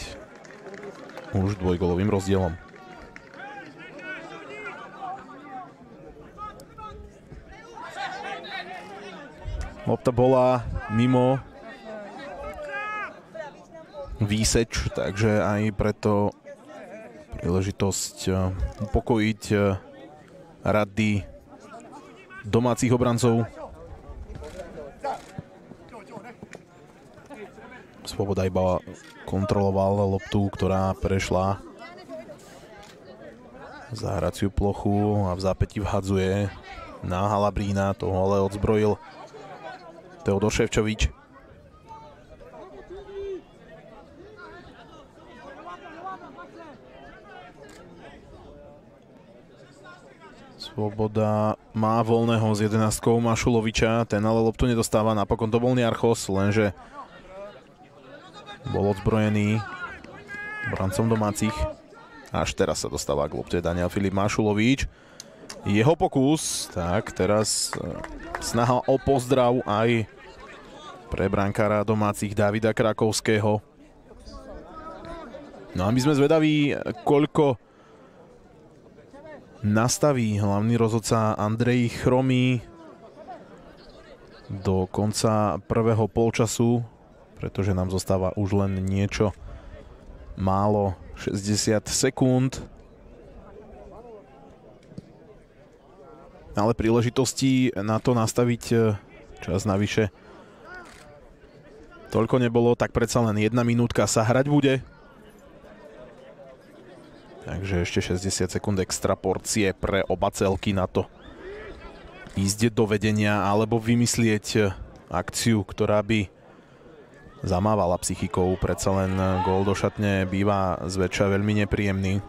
už dvojgolovým rozdielom. Lopta bola mimo výseč, takže aj preto príležitosť eh, upokojiť eh, rady domácich obrancov. Svoboda iba kontroloval loptu, ktorá prešla za hraciu plochu a v zápäti vhadzuje na Halabrína, toho ale odzbrojil Teodor Ševčovič. Svoboda má voľného s 11 Mašuloviča, ten ale loptu nedostáva, napokon to bol Niarchos, lenže bol odzbrojený brancom domácich. Až teraz sa dostáva k lopte Daniel Filip Mašulovič. Jeho pokus, tak teraz e, snaha o pozdrav aj pre brankára domácich Davida Krakovského. No a my sme zvedaví, koľko nastaví hlavný rozhodca Andrej Chromy do konca prvého polčasu, pretože nám zostáva už len niečo málo 60 sekúnd. Ale príležitosti na to nastaviť e, čas navyše toľko nebolo, tak predsa len jedna minútka sa hrať bude. Takže ešte 60 sekúnd extra porcie pre oba celky na to ísť do vedenia alebo vymyslieť akciu, ktorá by zamávala psychikou. Predsa len gól do šatne býva zväčša veľmi nepríjemný.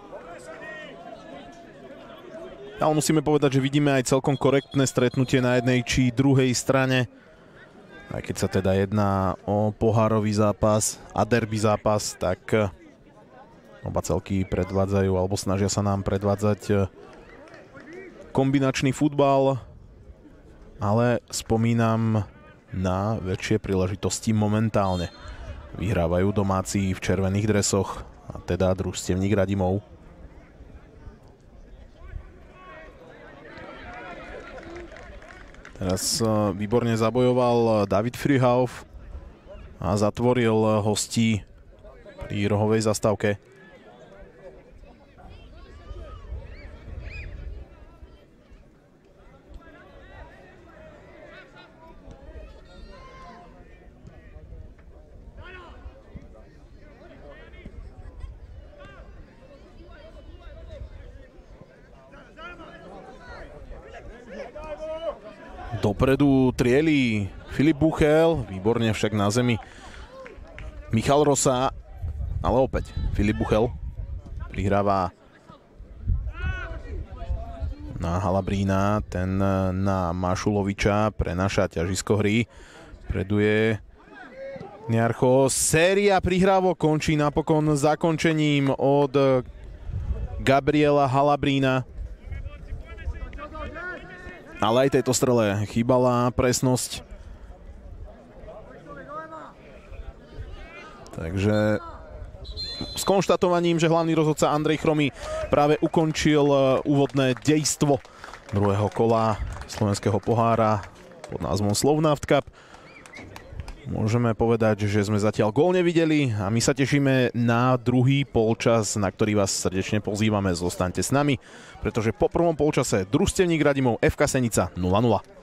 Ale musíme povedať, že vidíme aj celkom korektné stretnutie na jednej či druhej strane. Aj keď sa teda jedná o pohárový zápas a derby zápas, tak Oba celky predvádzajú alebo snažia sa nám predvádzať e, kombinačný futbal, ale spomínam na väčšie príležitosti momentálne. Vyhrávajú domáci v červených dresoch, a teda družstevník Radimov. Teraz e, výborne zabojoval David Frihauf a zatvoril hostí pri rohovej zastávke. Dopredu trieli Filip Buchel, výborne však na zemi Michal Rosa, ale opäť Filip Buchel prihráva na Halabrína, ten na Mašuloviča prenaša ťažisko hry. Preduje Niarcho. Séria prihrávok končí napokon zakončením od Gabriela Halabrína. Ale aj tejto strele chýbala presnosť. Takže s konštatovaním, že hlavný rozhodca Andrej Chromy práve ukončil e, úvodné dejstvo druhého kola slovenského pohára pod názvom Slovnaft Cup. Môžeme povedať, že sme zatiaľ gól nevideli a my sa tešíme na druhý polčas, na ktorý vás srdečne pozývame. Zostaňte s nami, pretože po prvom polčase družstevník Radimov FK Senica 0-0.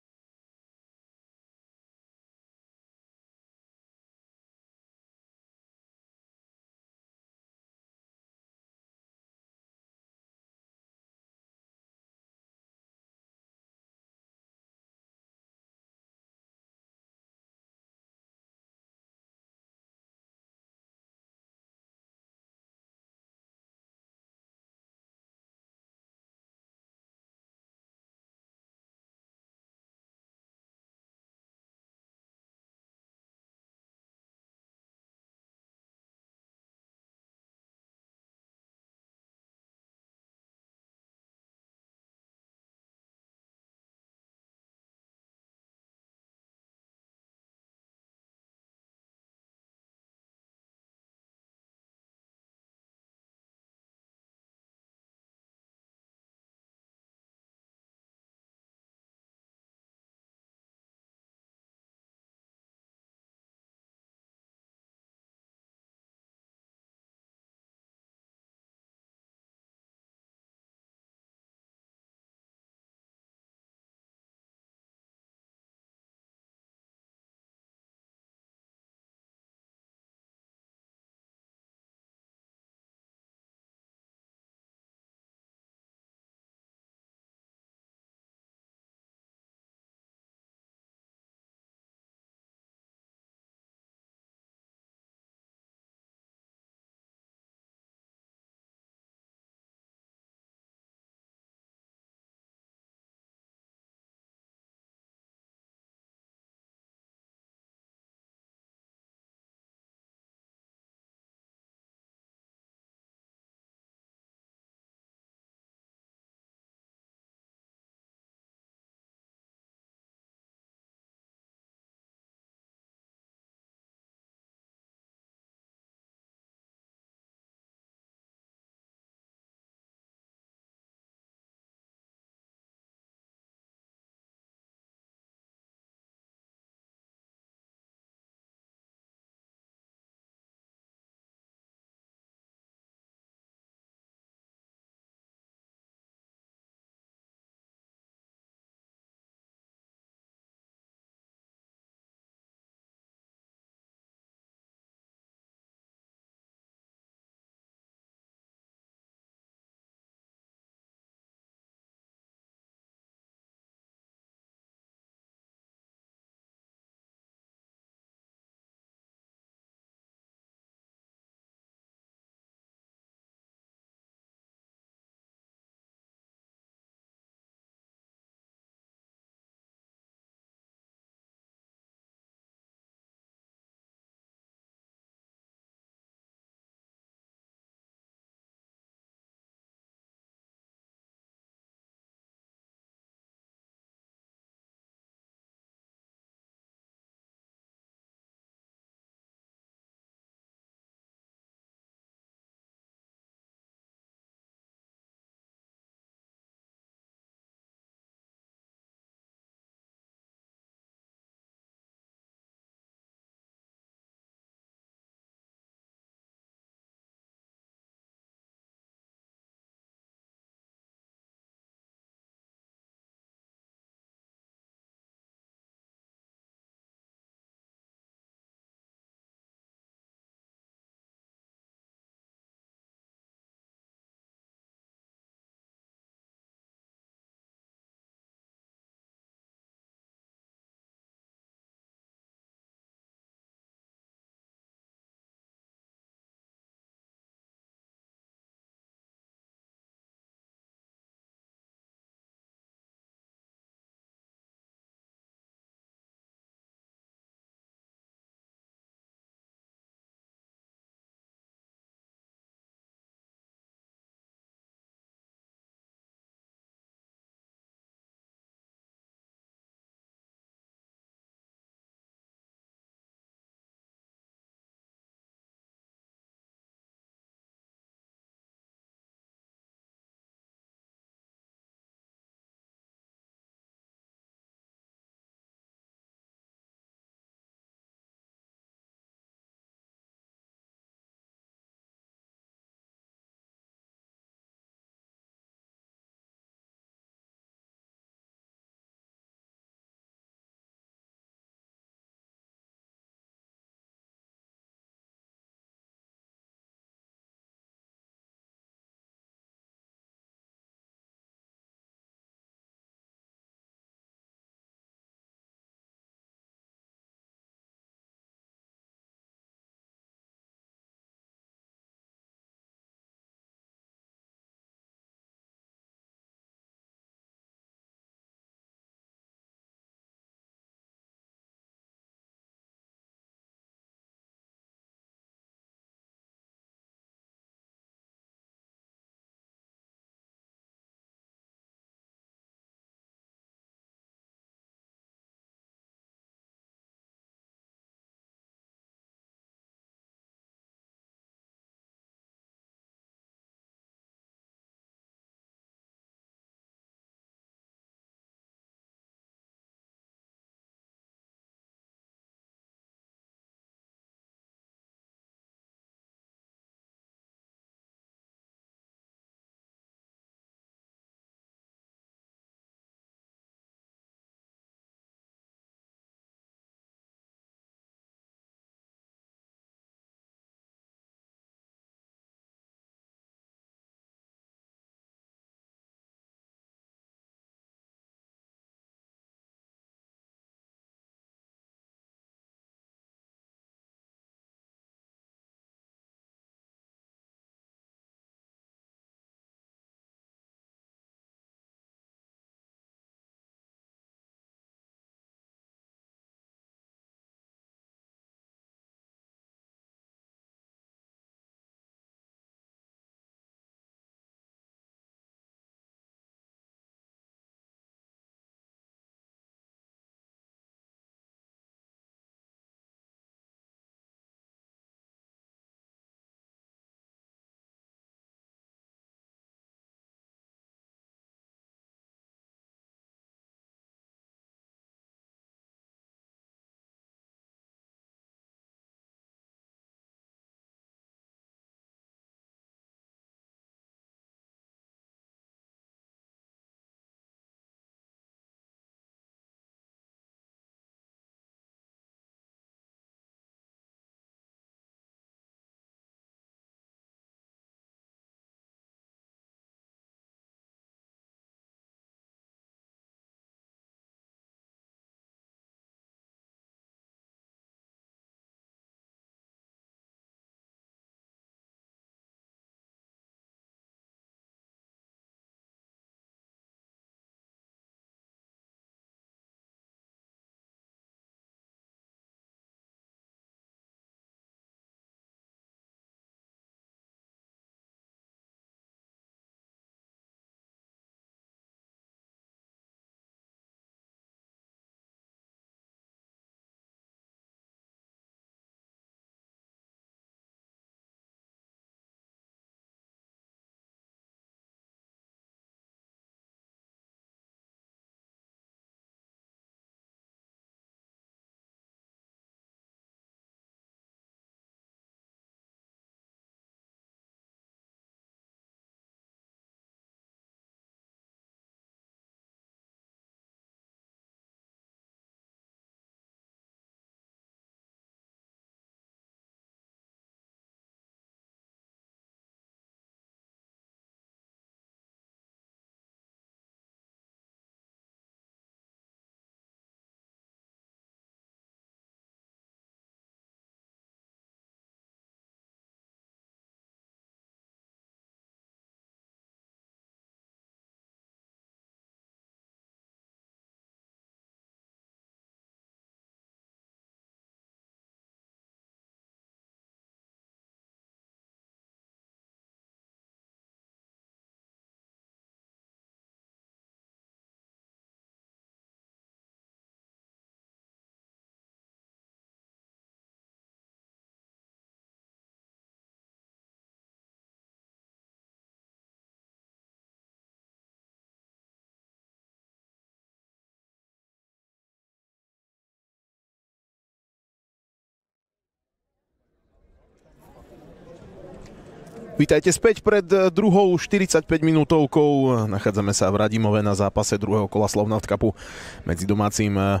Vítajte späť pred eh, druhou 45 minútovkou. Nachádzame sa v Radimove na zápase druhého kola Slovnaft Cupu medzi domácim eh,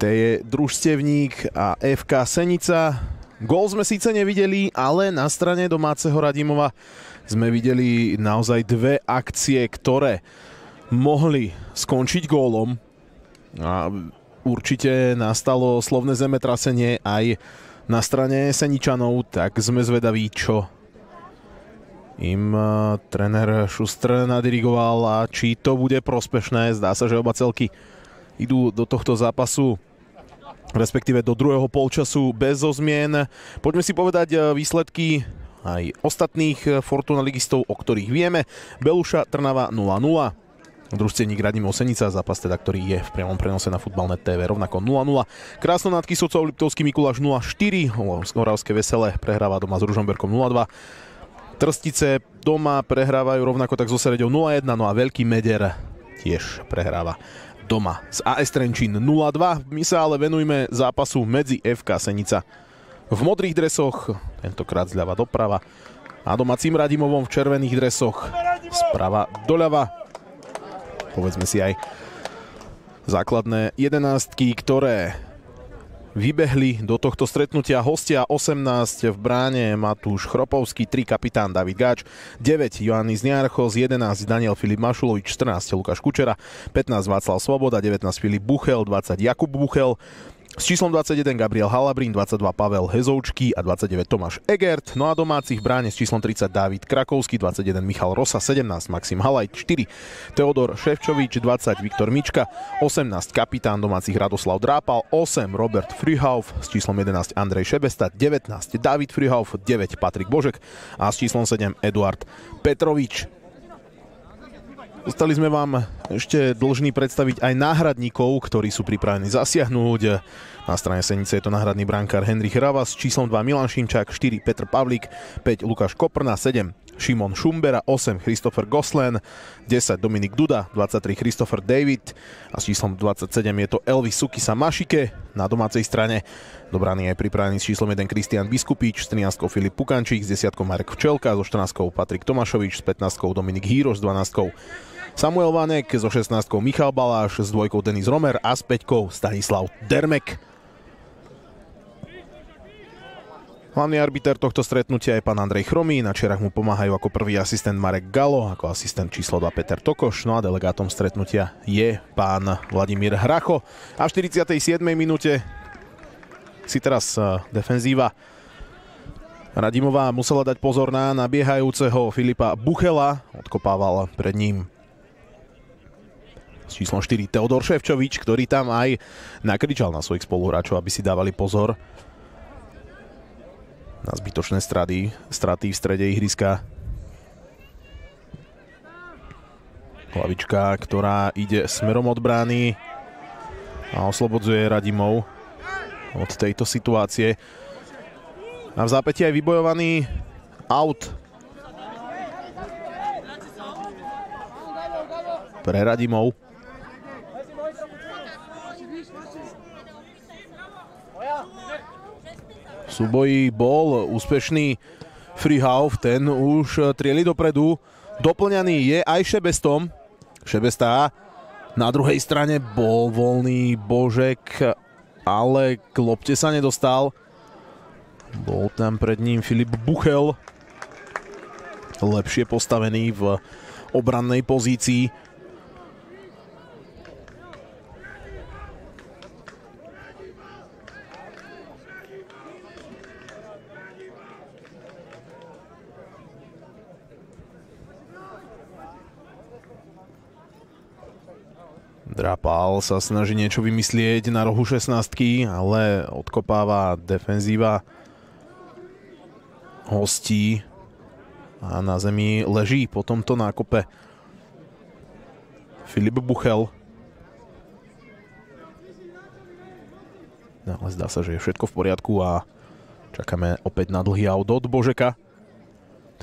TJ Družstevník a FK Senica. Gól sme síce nevideli, ale na strane domáceho Radimova sme videli naozaj dve akcie, ktoré mohli skončiť gólom. A určite nastalo slovné zemetrasenie aj na strane Seničanov, tak sme zvedaví, čo im uh, trener Šustr nadirigoval a či to bude prospešné. Zdá sa, že oba celky idú do tohto zápasu respektíve do druhého polčasu bez zmien. Poďme si povedať výsledky aj ostatných Fortuna ligistov, o ktorých vieme. Beluša Trnava 0-0. Družstevník Radim Osenica, zápas teda, ktorý je v priamom prenose na Futbalnet TV, rovnako 0-0. Krásno nad Kisocov, Liptovský Mikuláš 0-4, Horavské Vesele prehráva doma s Ružomberkom 0-2. Trstice doma prehrávajú rovnako tak so Seredou 0-1, no a Veľký Meder tiež prehráva doma z AS Trenčín 0-2. My sa ale venujme zápasu medzi FK Senica v modrých dresoch, tentokrát zľava doprava, a domácim Radimovom v červených dresoch sprava doľava. Povedzme si aj základné jedenáctky, ktoré vybehli do tohto stretnutia hostia 18 v bráne Matúš Chropovský, 3 kapitán David Gáč, 9 Joannis Niarchos, 11 Daniel Filip Mašulovič, 14 Lukáš Kučera, 15 Václav Svoboda, 19 Filip Buchel, 20 Jakub Buchel, s číslom 21 Gabriel Halabrín, 22 Pavel Hezoučký a 29 Tomáš Egert. No a domácich bráne s číslom 30 Dávid Krakovský, 21 Michal Rosa, 17 Maxim Halaj, 4 Teodor Ševčovič, 20 Viktor Mička, 18 kapitán domácich Radoslav Drápal, 8 Robert Frihauf, s číslom 11 Andrej Šebesta, 19 David Frihauf, 9 Patrik Božek a s číslom 7 Eduard Petrovič. Zostali sme vám ešte dlžní predstaviť aj náhradníkov, ktorí sú pripravení zasiahnuť. Na strane Senice je to náhradný brankár Henrich Rava s číslom 2 Milan Šimčák, 4 Petr Pavlík, 5 Lukáš Koprna, 7 Šimon Šumbera, 8 Christopher Goslen, 10 Dominik Duda, 23 Christopher David a s číslom 27 je to Elvis Sukisa Mašike. Na domácej strane dobraný je pripravený s číslom 1 Kristian Biskupič, s 13 Filip Pukančík, s 10 Marek Včelka, so 14 Patrik Tomašovič, s 15 Dominik Híroš, s 12 Samuel Vanek, so 16 Michal Baláš, s dvojkou Denis Romer a s 5 Stanislav Dermek. Hlavný arbiter tohto stretnutia je pán Andrej Chromý, na čerách mu pomáhajú ako prvý asistent Marek Galo, ako asistent číslo 2 Peter Tokoš, no a delegátom stretnutia je pán Vladimír Hracho. A v 47. minúte si teraz eh, defenzíva Radimová musela dať pozor na nabiehajúceho Filipa Buchela, odkopával pred ním číslom 4 Teodor Ševčovič, ktorý tam aj nakričal na svojich spoluhráčov, aby si dávali pozor na zbytočné straty, straty v strede ihriska. Hlavička, ktorá ide smerom od brány a oslobodzuje Radimov od tejto situácie. A v zápäti aj vybojovaný out pre Radimov. Súboji bol úspešný Freehauf, ten už trieli dopredu. Doplňaný je aj Šebestom. Šebestá na druhej strane bol voľný Božek, ale k lopte sa nedostal. Bol tam pred ním Filip Buchel, lepšie postavený v obrannej pozícii. Drapal sa snaží niečo vymyslieť na rohu 16 ale odkopáva defenzíva hostí a na zemi leží po tomto nákope Filip Buchel. No, ale zdá sa, že je všetko v poriadku a čakáme opäť na dlhý aut od Božeka.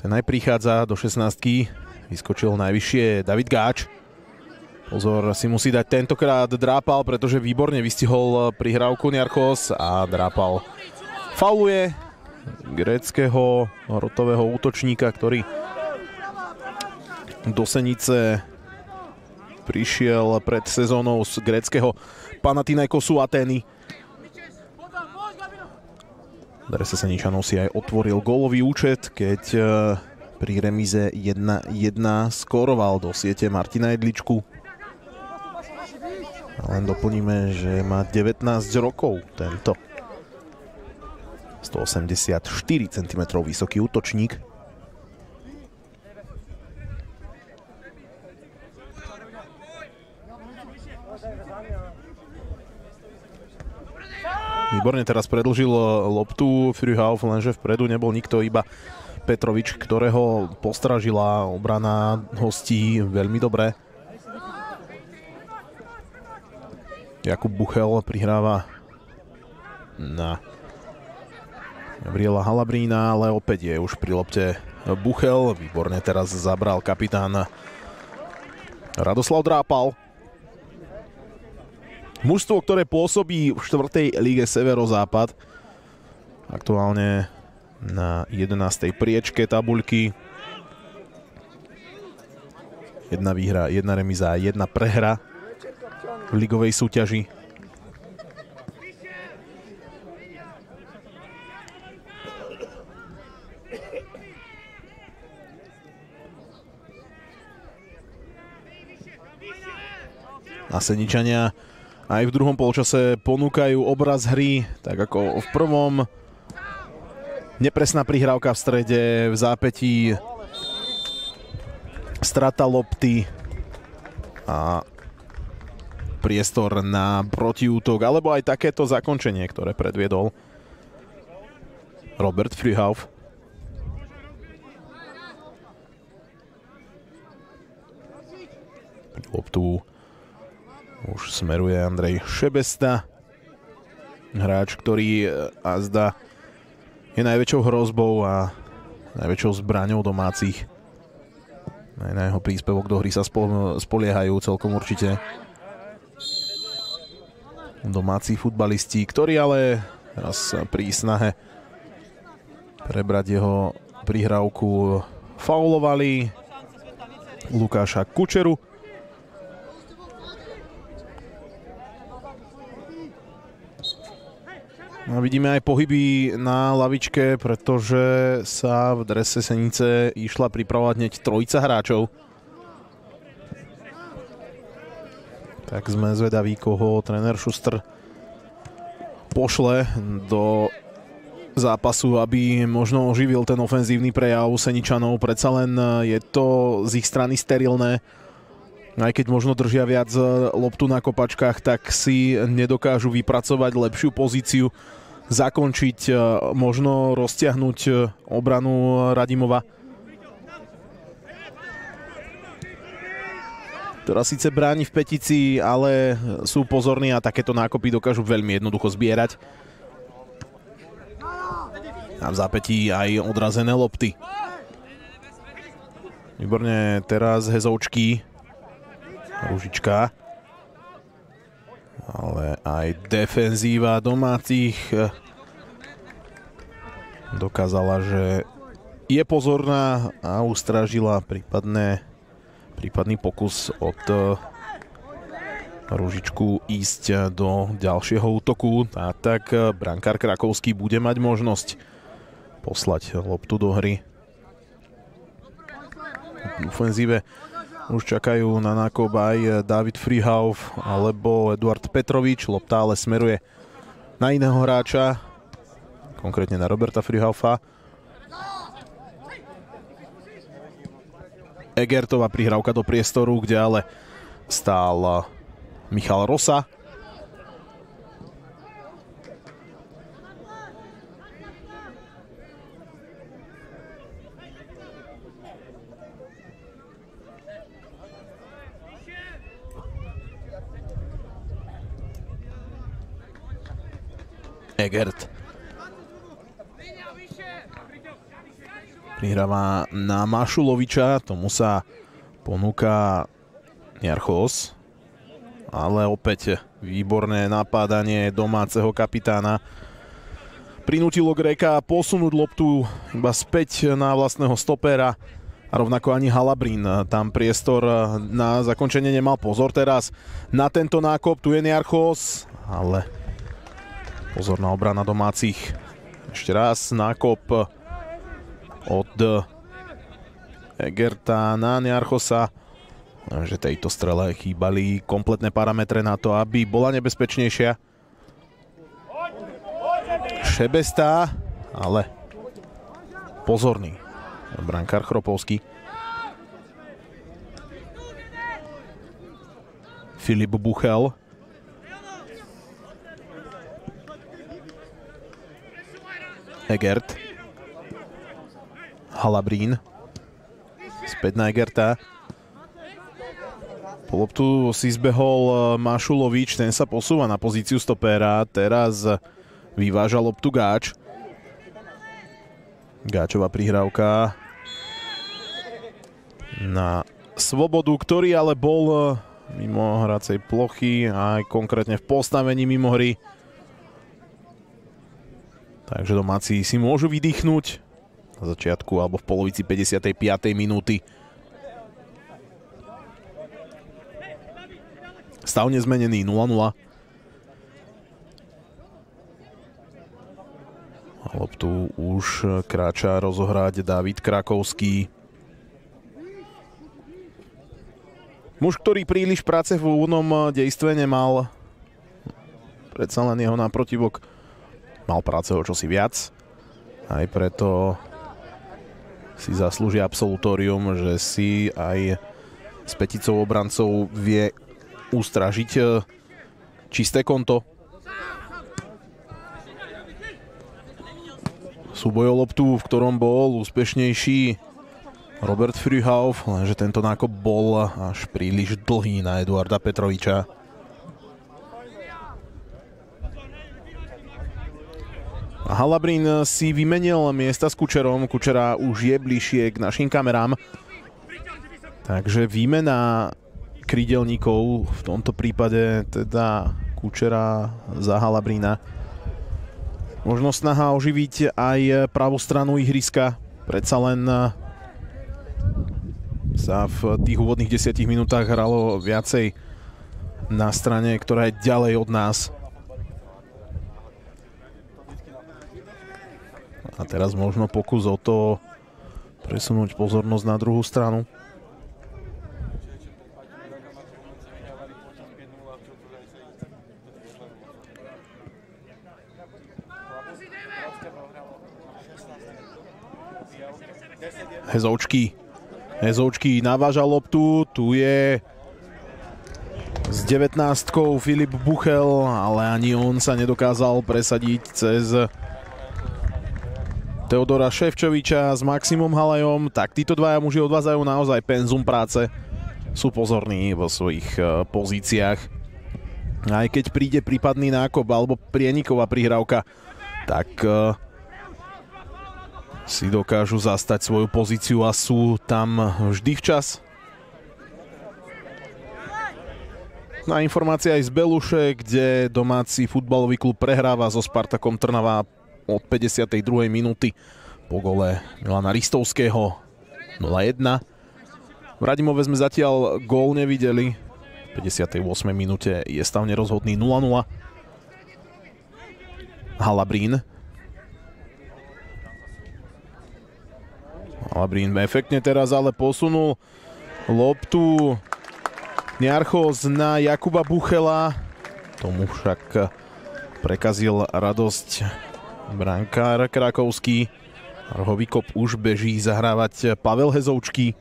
Ten aj prichádza do 16 vyskočil najvyššie David Gáč. Pozor si musí dať tentokrát Drápal, pretože výborne vystihol prihrávku Niarchos a Drápal fauluje gréckého rotového útočníka, ktorý do Senice prišiel pred sezónou z gréckého Panathinaikosu Atény. Drese Seničanov si aj otvoril gólový účet, keď eh, pri remize 1-1 skoroval do siete Martina Jedličku. Len doplníme, že má 19 rokov tento 184 cm vysoký útočník. Výborne teraz predlžil loptu Frühauf, lenže vpredu nebol nikto, iba Petrovič, ktorého postražila obrana hostí veľmi dobre. Jakub Buchel prihráva na Gabriela Halabrína, ale opäť je už pri lopte Buchel. Výborne teraz zabral kapitán Radoslav Drápal. Mužstvo, ktoré pôsobí v 4. líge Severozápad, aktuálne na 11. priečke tabuľky. Jedna výhra, jedna remiza, jedna prehra ligovej súťaži. A Seničania aj v druhom polčase ponúkajú obraz hry, tak ako v prvom. Nepresná prihrávka v strede, v zápetí strata lopty a priestor na protiútok, alebo aj takéto zakončenie, ktoré predviedol Robert Frihauf. Loptu už smeruje Andrej Šebesta. Hráč, ktorý e, azda je najväčšou hrozbou a najväčšou zbraňou domácich. Aj na jeho príspevok do hry sa spoliehajú celkom určite domáci futbalisti, ktorí ale teraz pri snahe prebrať jeho prihrávku faulovali Lukáša Kučeru. No, vidíme aj pohyby na lavičke, pretože sa v drese Senice išla pripravovať hneď trojica hráčov. Tak sme zvedaví, koho tréner Šustr pošle do zápasu, aby možno oživil ten ofenzívny prejav Seničanov. Predsa len je to z ich strany sterilné aj keď možno držia viac e, loptu na kopačkách, tak si nedokážu vypracovať lepšiu pozíciu, zakončiť, e, možno roztiahnuť obranu Radimova. Ktorá síce bráni v petici, ale sú pozorní a takéto nákopy dokážu veľmi jednoducho zbierať. A v zápetí aj odrazené lopty. Výborne teraz Hezoučky Ružička. Ale aj defenzíva domácich dokázala, že je pozorná a ustražila prípadné, prípadný pokus od eh, Ružičku ísť do ďalšieho útoku. A tak eh, brankár Krakovský bude mať možnosť poslať loptu do hry. V ofenzíve už čakajú na nákop aj David Freehauf alebo Eduard Petrovič. Lopta ale smeruje na iného hráča, konkrétne na Roberta Freehaufa. Egertová prihrávka do priestoru, kde ale stál Michal Rosa. Egert. Prihráva na Mašuloviča, tomu sa ponúka Jarchos, ale opäť výborné napádanie domáceho kapitána. prinútilo Greka posunúť loptu iba späť na vlastného stopera a rovnako ani Halabrín tam priestor na zakončenie nemal. Pozor teraz na tento nákop, tu je Niarchos, ale pozor na obrana domácich. Ešte raz nákop od Egerta na Niarchosa že tejto strele chýbali kompletné parametre na to, aby bola nebezpečnejšia. Šebestá, ale pozorný. Brankár Chropovský. Filip Buchel. Egert. Halabrín. Späť na Egerta. Po loptu si zbehol eh, Mašulovič, ten sa posúva na pozíciu stopéra. Teraz vyváža loptu Gáč. Gáčová prihrávka na Svobodu, ktorý ale bol eh, mimo hracej plochy aj konkrétne v postavení mimo hry. Takže domáci si môžu vydýchnuť na začiatku alebo v polovici 55. minúty. Stav nezmenený 0-0. Loptu už kráča rozohrať David Krakovský. Muž, ktorý príliš práce v úvodnom dejstve nemal. Predsa len jeho naprotivok mal práce o čosi viac. Aj preto si zaslúži absolutórium, že si aj s peticou obrancov vie ustražiť e, čisté konto. Súboj o loptu, v ktorom bol úspešnejší Robert Frühauf, lenže tento nákop bol až príliš dlhý na Eduarda Petroviča. Halabrin si vymenil miesta s Kučerom. Kučera už je bližšie k našim kamerám. Takže výmena krídelníkov, v tomto prípade teda Kučera za Halabrína. Možno snaha oživiť aj pravú stranu ihriska. Predsa len sa v tých úvodných desiatich minútach hralo viacej na strane, ktorá je ďalej od nás. A teraz možno pokus o to presunúť pozornosť na druhú stranu. Hezoučky. Hezoučky naváža loptu, tu je s 19 Filip Buchel, ale ani on sa nedokázal presadiť cez Teodora Ševčoviča s Maximom Halajom. Tak títo dvaja muži odvádzajú naozaj penzum práce. Sú pozorní vo svojich e, pozíciách. Aj keď príde prípadný nákop alebo prieniková prihrávka, tak uh, si dokážu zastať svoju pozíciu a sú tam vždy včas. Na informácia aj z Beluše, kde domáci futbalový klub prehráva so Spartakom Trnava od 52. minúty po gole Milana Ristovského 0-1. V Radimove sme zatiaľ gól nevideli. V 58. minúte je stav nerozhodný 0-0. Halabrín Labrín efektne teraz ale posunul loptu Niarchos na Jakuba Buchela. Tomu však prekazil radosť brankár Krakovský. Rohový kop už beží zahrávať Pavel Hezoučký.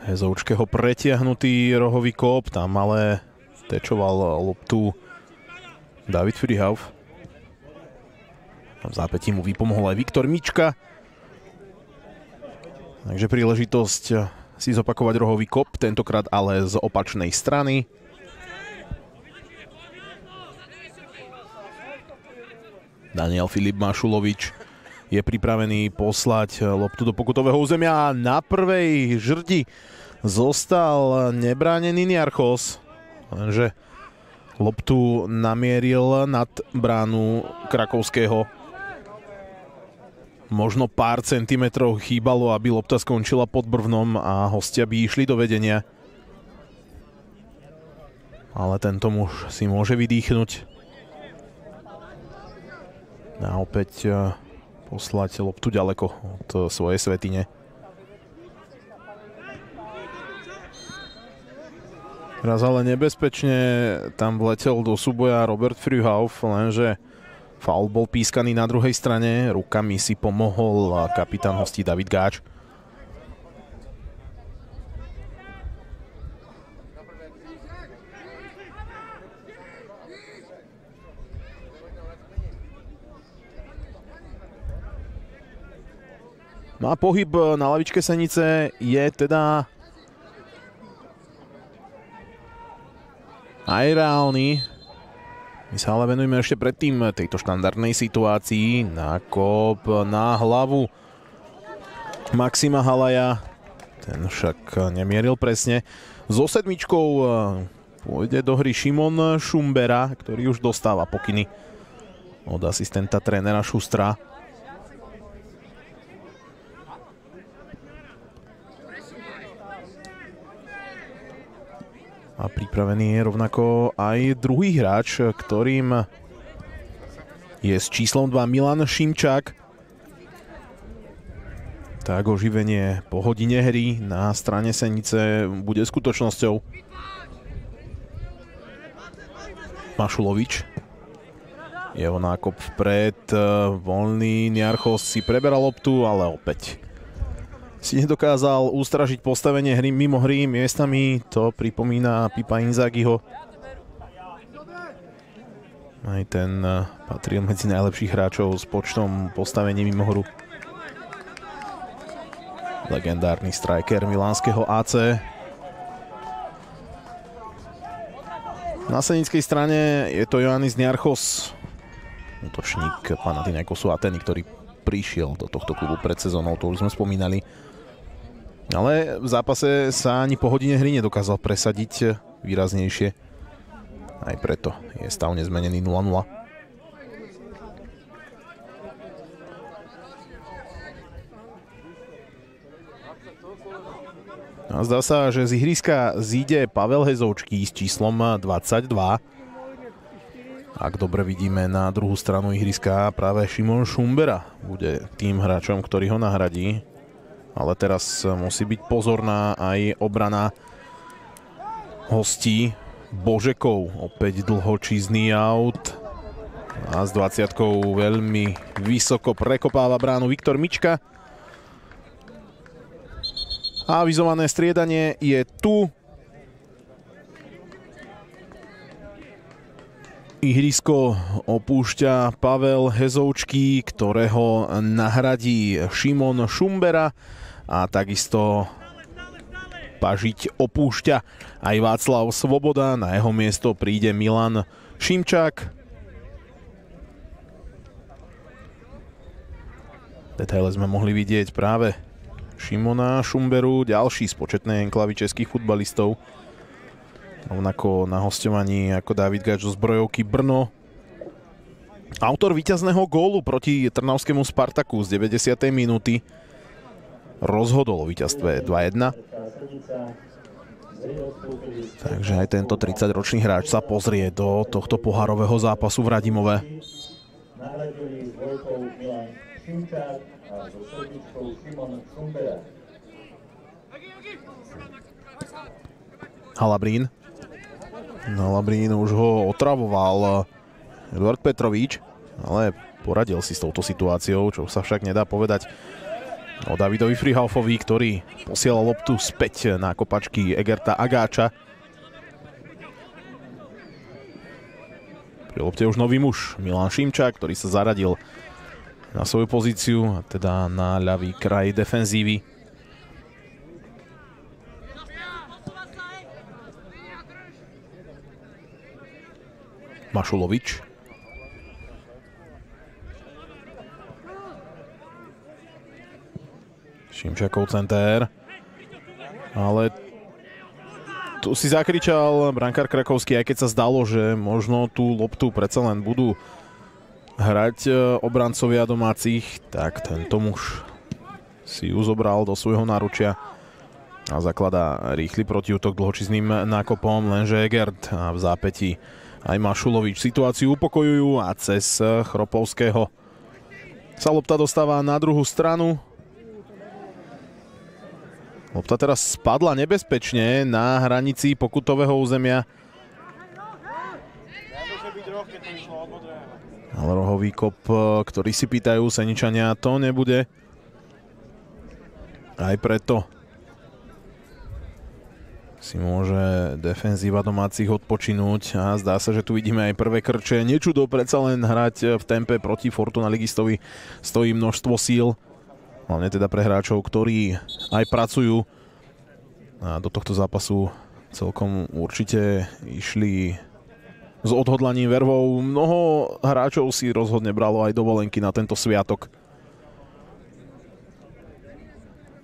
Hezoučkého pretiahnutý rohový kop, tam ale tečoval loptu David Frihauf. V zápätí mu vypomohol aj Viktor Mička. Takže príležitosť si zopakovať rohový kop, tentokrát ale z opačnej strany. Daniel Filip Mašulovič je pripravený poslať loptu do pokutového územia na prvej žrdi zostal nebránený Niarchos, lenže loptu namieril nad bránu Krakovského. Možno pár centimetrov chýbalo, aby lopta skončila pod brvnom a hostia by išli do vedenia. Ale tento muž si môže vydýchnuť. A opäť eh, poslať loptu ďaleko od svojej svetine. Raz ale nebezpečne tam vletel do súboja Robert Frühauf, lenže faul bol pískaný na druhej strane. Rukami si pomohol kapitán hostí David Gáč. No a pohyb na lavičke Senice je teda aj reálny. My sa ale venujeme ešte predtým tejto štandardnej situácii. Nákop na hlavu Maxima Halaja. Ten však nemieril presne. So sedmičkou eh, pôjde do hry Šimon Šumbera, ktorý už dostáva pokyny od asistenta trénera Šustra. A pripravený je rovnako aj druhý hráč, ktorým je s číslom 2 Milan Šimčák. Tak oživenie po hodine hry na strane Senice bude skutočnosťou. Mašulovič. Jeho nákop vpred, voľný Niarchos si preberal loptu, ale opäť si nedokázal ústražiť postavenie hry mimo hry miestami. To pripomína Pipa Inzagiho. Aj ten eh, patril medzi najlepších hráčov s počtom postavení mimo hru. Legendárny striker milánskeho AC. Na senickej strane je to Joannis Niarchos, útočník Panathinaikosu Ateny, ktorý prišiel do tohto klubu pred sezónou, to už sme spomínali. Ale v zápase sa ani po hodine hry nedokázal presadiť výraznejšie. Aj preto je stav nezmenený 0-0. A zdá sa, že z ihriska zíde Pavel Hezoučký s číslom 22. Ak dobre vidíme na druhú stranu ihriska, práve Šimon Šumbera bude tým hráčom, ktorý ho nahradí ale teraz musí byť pozorná aj obrana hostí Božekov. Opäť dlhočízný aut. A s 20 veľmi vysoko prekopáva bránu Viktor Mička. A avizované striedanie je tu. Ihrisko opúšťa Pavel Hezoučký, ktorého nahradí Šimon Šumbera a takisto Pažiť opúšťa aj Václav Svoboda, na jeho miesto príde Milan Šimčák. Detaile sme mohli vidieť práve Šimona Šumberu, ďalší z početnej enklavy českých futbalistov. Rovnako na hostovaní ako David Gač zo zbrojovky Brno. Autor víťazného gólu proti Trnavskému Spartaku z 90. minúty rozhodol o víťazstve 2-1. Takže aj tento 30-ročný hráč sa pozrie do tohto pohárového zápasu v Radimove. Halabrín. Halabrín už ho otravoval Eduard Petrovič, ale poradil si s touto situáciou, čo sa však nedá povedať o Davidovi Frihalfovi, ktorý posielal loptu späť na kopačky Egerta Agáča. Pri lopte už nový muž, Milan Šimčák, ktorý sa zaradil na svoju pozíciu, teda na ľavý kraj defenzívy. Mašulovič. Šimčakov center. Ale Tu si zakričal brankár Krakovský, aj keď sa zdalo, že možno tú loptu predsa len budú hrať e, obrancovia domácich, tak tento muž si ju zobral do svojho náručia a zakladá rýchly protiútok dlhočizným nákopom, lenže Egert a v zápäti aj Mašulovič situáciu upokojujú a cez Chropovského sa lopta dostáva na druhú stranu. Lopta teraz spadla nebezpečne na hranici pokutového územia. Ale rohový kop, ktorý si pýtajú Seničania, to nebude. Aj preto si môže defenzíva domácich odpočinúť a zdá sa, že tu vidíme aj prvé krče. Nečudo predsa len hrať v tempe proti Fortuna Ligistovi stojí množstvo síl hlavne teda pre hráčov, ktorí aj pracujú a do tohto zápasu celkom určite išli s odhodlaním vervou. Mnoho hráčov si rozhodne bralo aj dovolenky na tento sviatok.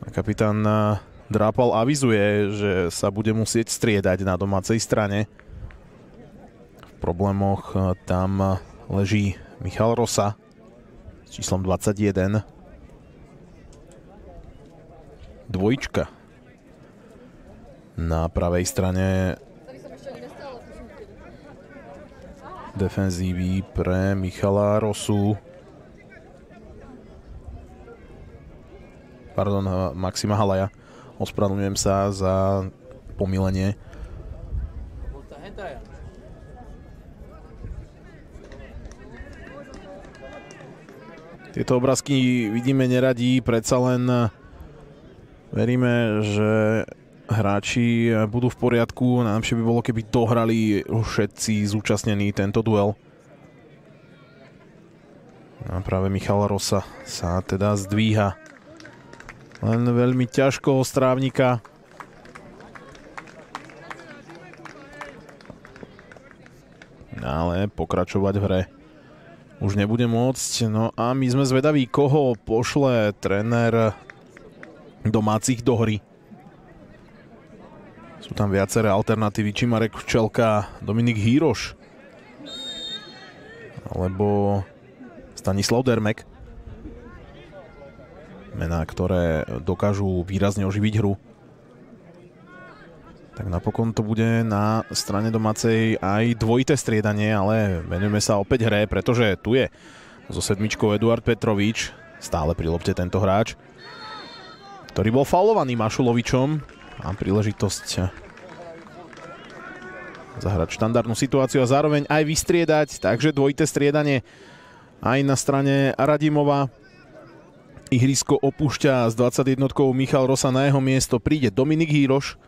A kapitán Drápal avizuje, že sa bude musieť striedať na domácej strane. V problémoch tam leží Michal Rosa s číslom 21 dvojčka. Na pravej strane defenzívy pre Michala Rosu. Pardon, Maxima Halaja. Ospravedlňujem sa za pomilenie. Tieto obrázky vidíme neradí, predsa len Veríme, že hráči budú v poriadku. Najlepšie by bolo, keby dohrali všetci zúčastnení tento duel. A práve Michal Rosa sa teda zdvíha. Len veľmi ťažko strávnika. Ale pokračovať v hre už nebude môcť. No a my sme zvedaví, koho pošle tréner domácich do hry. Sú tam viaceré alternatívy, či Marek Včelka, Dominik Híroš, alebo Stanislav Dermek. Mená, ktoré dokážu výrazne oživiť hru. Tak napokon to bude na strane domácej aj dvojité striedanie, ale venujeme sa opäť hre, pretože tu je so sedmičkou Eduard Petrovič, stále pri lopte tento hráč ktorý bol faulovaný Mašulovičom. Mám príležitosť zahrať štandardnú situáciu a zároveň aj vystriedať, takže dvojité striedanie aj na strane Radimova. Ihrisko opúšťa s 21 Michal Rosa na jeho miesto, príde Dominik Híroš.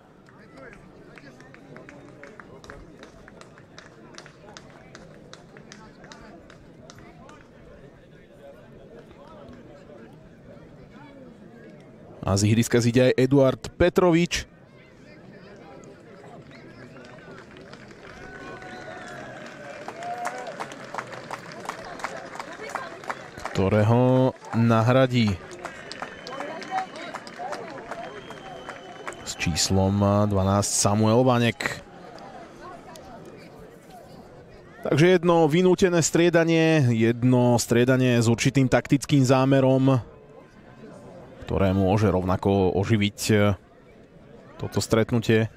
A z ihriska zíde aj Eduard Petrovič. ktorého nahradí s číslom 12 Samuel Vanek. Takže jedno vynútené striedanie, jedno striedanie s určitým taktickým zámerom ktoré môže rovnako oživiť e, toto stretnutie.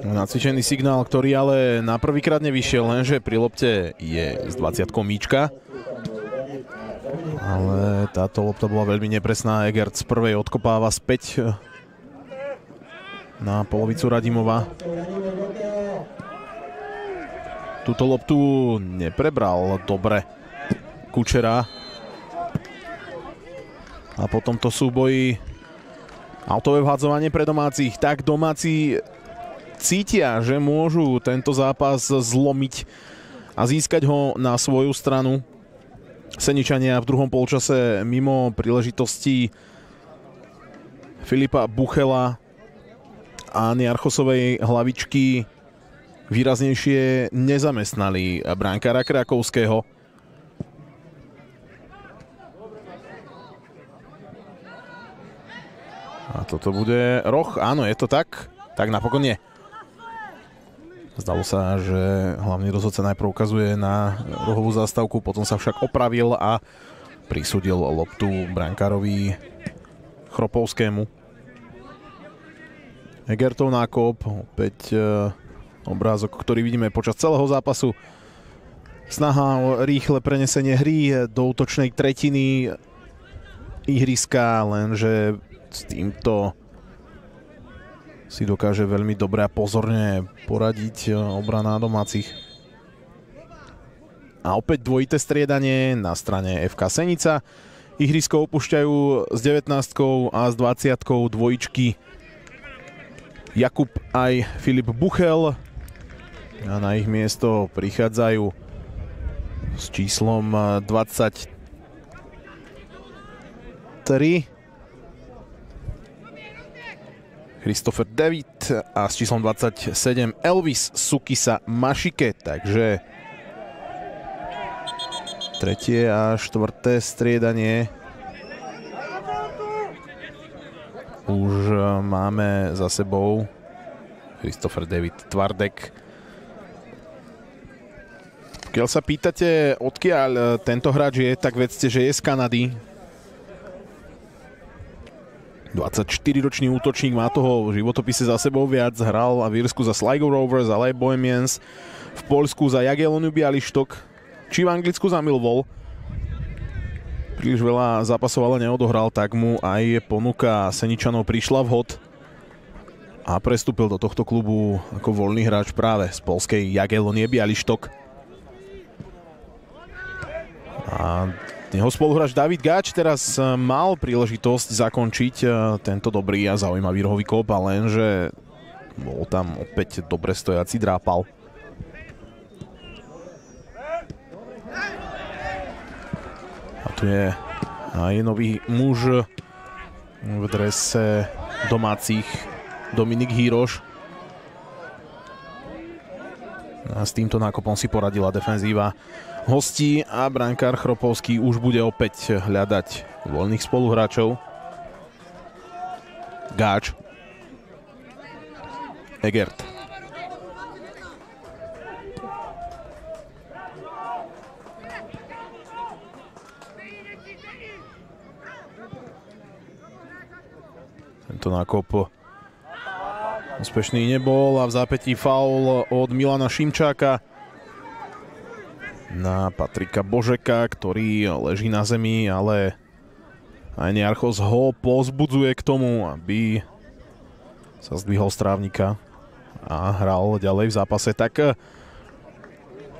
Nacvičený signál, ktorý ale na prvýkrát nevyšiel, lenže pri lopte je z 20 míčka. Ale táto lopta bola veľmi nepresná. Egert z prvej odkopáva späť na polovicu Radimova. Túto loptu neprebral dobre Kučera. A po tomto súboji autové vhadzovanie pre domácich. Tak domáci cítia, že môžu tento zápas zlomiť a získať ho na svoju stranu. Seničania v druhom polčase mimo príležitosti Filipa Buchela a Archosovej hlavičky výraznejšie nezamestnali bránkára Krakovského. A toto bude roh, áno, je to tak. Tak napokon nie. Zdalo sa, že hlavný rozhodca najprv ukazuje na rohovú zastavku, potom sa však opravil a prisudil loptu brankárovi Chropovskému. Egertov nákop, opäť e, obrázok, ktorý vidíme počas celého zápasu. Snaha o rýchle prenesenie hry do útočnej tretiny ihriska, lenže s týmto si dokáže veľmi dobre a pozorne poradiť e, obrana domácich. A opäť dvojité striedanie na strane FK Senica. Ihrisko opúšťajú s 19 a s 20 dvojičky Jakub aj Filip Buchel. A na ich miesto prichádzajú s číslom 23 Christopher David a s číslom 27 Elvis Sukisa Mašike, takže tretie a štvrté striedanie už máme za sebou Christopher David Tvardek. Keď sa pýtate, odkiaľ tento hráč je, tak vedzte, že je z Kanady. 24-ročný útočník má toho v životopise za sebou viac, hral v Írsku za Sligo Rovers, ale aj v Polsku za Jagielloniu Bialyštok, či v Anglicku za Millwall. Príliš veľa zápasov ale neodohral, tak mu aj ponuka Seničanov prišla vhod a prestúpil do tohto klubu ako voľný hráč práve z polskej Jagellonie Bialyštok. A jeho spoluhráč David Gač teraz eh, mal príležitosť zakončiť eh, tento dobrý a zaujímavý rohový kop, lenže bol tam opäť dobre stojací drápal. Tu je aj nový muž v drese domácich Dominik Híroš. A s týmto nákopom si poradila defenzíva hostí a brankár Chropovský už bude opäť hľadať voľných spoluhráčov. Gáč. Egert. Tento nákop úspešný nebol a v zápätí faul od Milana Šimčáka na Patrika Božeka, ktorý leží na zemi, ale aj Niarchos ho pozbudzuje k tomu, aby sa zdvihol strávnika a hral ďalej v zápase. Tak eh,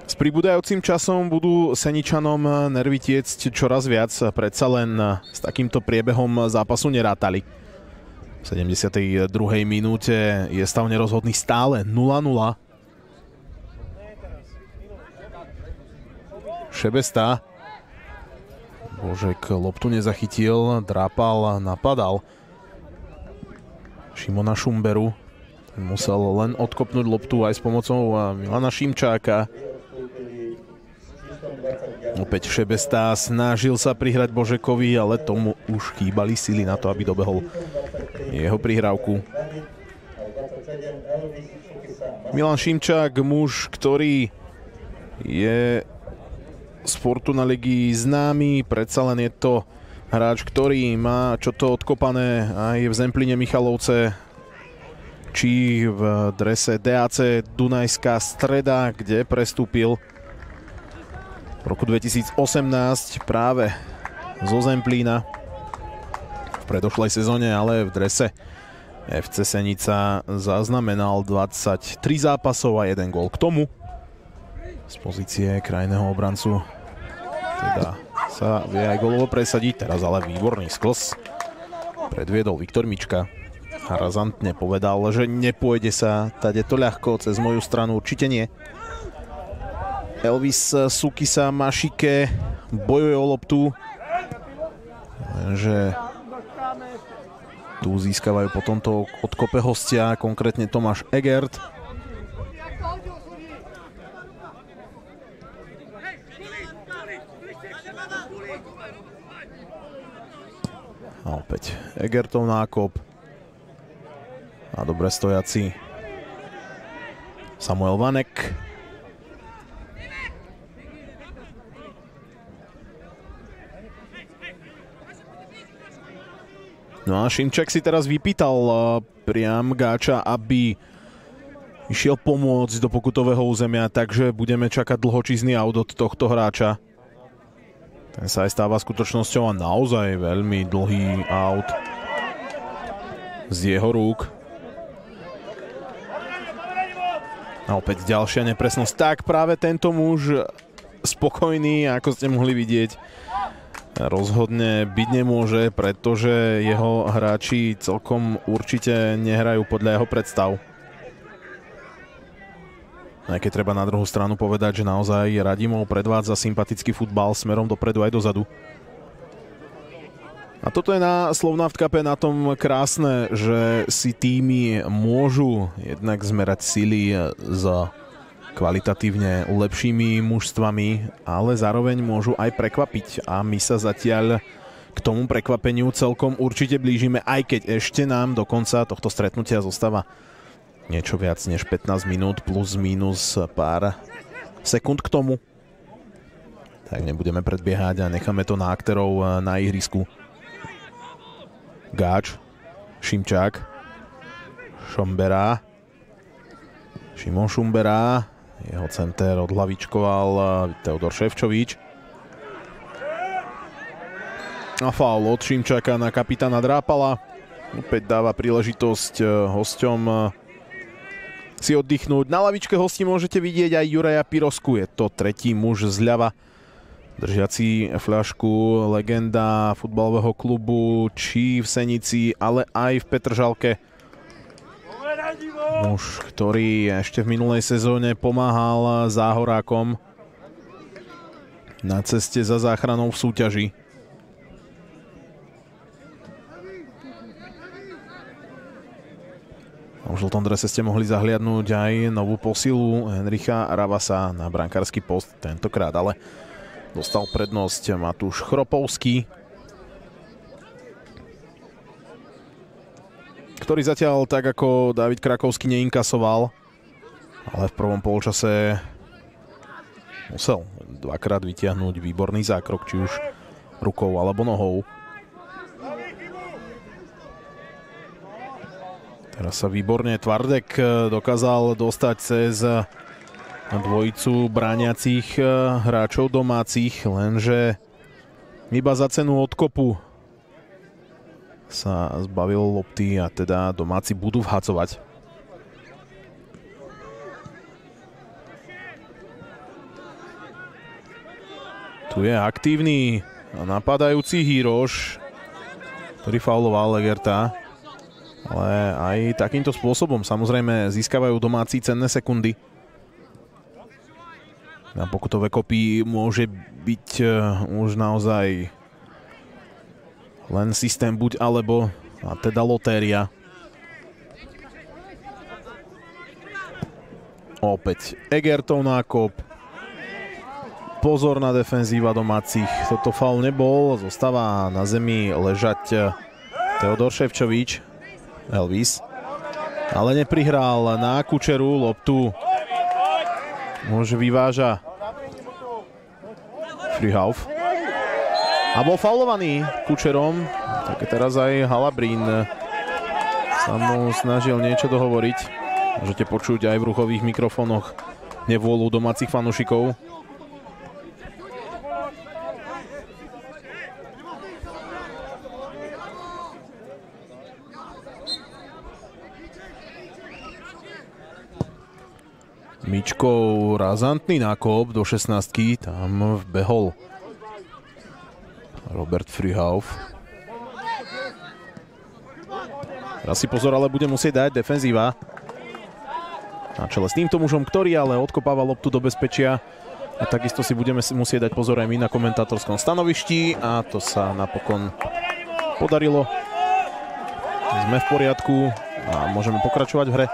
s pribúdajúcim časom budú Seničanom nervy tiecť čoraz viac, predsa len s takýmto priebehom zápasu nerátali. V 72. minúte je stav nerozhodný stále 0-0. Šebesta. Božek loptu nezachytil, drápal, napadal. Šimona Šumberu. musel len odkopnúť loptu aj s pomocou Milana Šimčáka. Opäť Šebesta snažil sa prihrať Božekovi, ale tomu už chýbali sily na to, aby dobehol jeho prihrávku. Milan Šimčák, muž, ktorý je z Fortuna ligy známy, predsa len je to hráč, ktorý má čo to odkopané aj v Zempline Michalovce, či v drese DAC Dunajská streda, kde prestúpil v roku 2018 práve zo Zemplína v predošlej sezóne, ale v drese FC Senica zaznamenal 23 zápasov a jeden gól k tomu z pozície krajného obrancu teda sa vie aj golovo presadiť, teraz ale výborný skls. Predviedol Viktor Mička. A razantne povedal, že nepôjde sa tade to ľahko, cez moju stranu určite nie. Elvis Sukisa Mašike bojuje o loptu. Lenže tu získavajú po tomto odkope hostia, konkrétne Tomáš Egert. A opäť Egertov nákop. A dobre stojaci. Samuel Vanek No a Šimček si teraz vypýtal eh, priam Gáča, aby išiel pomôcť do pokutového územia, takže budeme čakať dlhočízny aut od tohto hráča. Ten sa aj stáva skutočnosťou a naozaj veľmi dlhý aut z jeho rúk. A opäť ďalšia nepresnosť. Tak práve tento muž spokojný, ako ste mohli vidieť, rozhodne byť nemôže, pretože jeho hráči celkom určite nehrajú podľa jeho predstav. Aj keď treba na druhú stranu povedať, že naozaj Radimov predvádza sympatický futbal smerom dopredu aj dozadu. A toto je na Slovnaft Cup na tom krásne, že si týmy môžu jednak zmerať síly za kvalitatívne lepšími mužstvami, ale zároveň môžu aj prekvapiť a my sa zatiaľ k tomu prekvapeniu celkom určite blížime, aj keď ešte nám do konca tohto stretnutia zostáva niečo viac než 15 minút plus minus pár sekúnd k tomu. Tak nebudeme predbiehať a necháme to na aktérov na ihrisku. Gáč, Šimčák, Šombera, Šimon Šumbera, jeho center odhlavičkoval eh, Teodor Ševčovič. A faul od Šimčaka na kapitána Drápala. Opäť dáva príležitosť eh, hosťom eh, si oddychnúť. Na lavičke hosti môžete vidieť aj Juraja Pirosku. Je to tretí muž zľava držiaci fľašku legenda futbalového klubu či v Senici, ale aj v Petržalke. Muž, ktorý ešte v minulej sezóne pomáhal záhorákom na ceste za záchranou v súťaži. V žltom drese ste mohli zahliadnúť aj novú posilu Henricha Ravasa na brankársky post tentokrát, ale dostal prednosť Matúš Chropovský. Ktorý zatiaľ tak ako David Krakovský neinkasoval, ale v prvom polčase musel dvakrát vytiahnuť výborný zákrok, či už rukou alebo nohou. Teraz sa výborne Tvardek dokázal dostať cez dvojicu brániacich hráčov domácich, lenže iba za cenu odkopu sa zbavil lopty a teda domáci budú vhacovať. Tu je aktívny napadajúci Hiroš, ktorý fauloval Legerta. Ale aj takýmto spôsobom samozrejme získavajú domáci cenné sekundy. Na pokutové kopy môže byť eh, už naozaj len systém buď alebo, a teda lotéria. Opäť Egertov nákop. Pozor na defenzíva domácich. Toto faul nebol. Zostáva na zemi ležať Teodor Ševčovič. Elvis. Ale neprihral na Kučeru loptu. Môže vyváža Frihauf. A bol faulovaný Kučerom. Tak teraz aj Halabrín sa mu snažil niečo dohovoriť. Môžete počuť aj v ruchových mikrofónoch nevôľu domácich fanúšikov. Mičkov razantný nákop do 16 tam vbehol Robert Frihauf. Raz si pozor, ale bude musieť dať defenzíva. Na čele s týmto mužom, ktorý ale odkopáva loptu do bezpečia. A takisto si budeme musieť dať pozor aj my na komentátorskom stanovišti. A to sa napokon podarilo. Sme v poriadku a môžeme pokračovať v hre.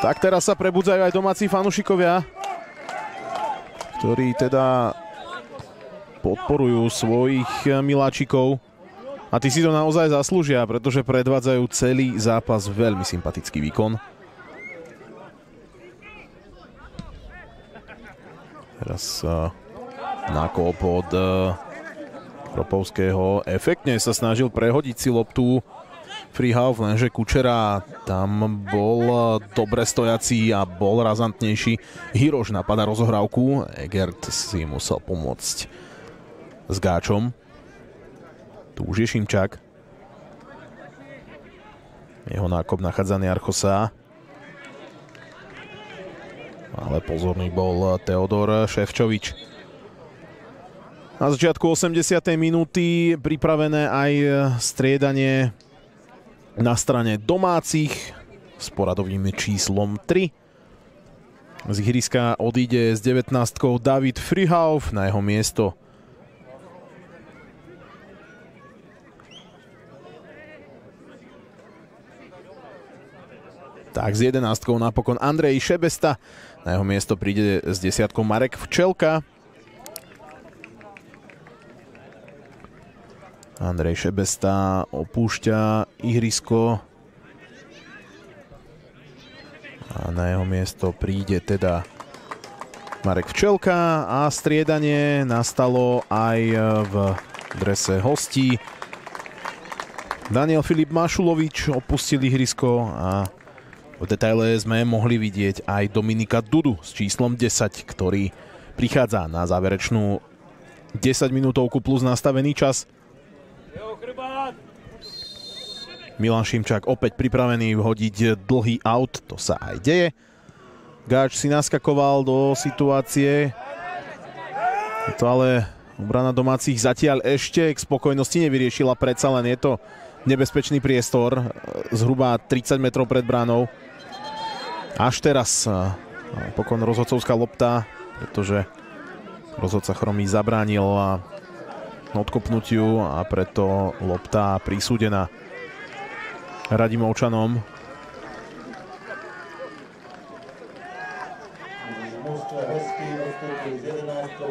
Tak teraz sa prebudzajú aj domáci fanúšikovia ktorí teda podporujú svojich miláčikov. A tí si to naozaj zaslúžia, pretože predvádzajú celý zápas veľmi sympatický výkon. Teraz uh, nákop od uh, Kropovského. Efektne sa snažil prehodiť si loptu Freehauf, lenže Kučera tam bol dobre stojací a bol razantnejší. Hiroš napada rozohrávku, Egert si musel pomôcť s Gáčom. Tu už je Šimčák. Jeho nákop nachádza Archosa. Ale pozorný bol Teodor Ševčovič. Na začiatku 80. minúty pripravené aj striedanie na strane domácich s poradovým číslom 3. Z ihriska odíde s 19 David Frihauf na jeho miesto Tak s jedenáctkou napokon Andrej Šebesta. Na jeho miesto príde s desiatkou Marek Včelka. Andrej Šebesta opúšťa ihrisko. A na jeho miesto príde teda Marek Včelka a striedanie nastalo aj v drese hostí. Daniel Filip Mašulovič opustil ihrisko a v detaile sme mohli vidieť aj Dominika Dudu s číslom 10, ktorý prichádza na záverečnú 10 minútovku plus nastavený čas. Milan Šimčák opäť pripravený vhodiť dlhý aut, to sa aj deje. Gáč si naskakoval do situácie. To ale obrana domácich zatiaľ ešte k spokojnosti nevyriešila, predsa len je to nebezpečný priestor, zhruba 30 metrov pred bránou. Až teraz pokon rozhodcovská lopta, pretože rozhodca Chromý zabránil odkopnutiu a preto lopta prisúdená Radimovčanom.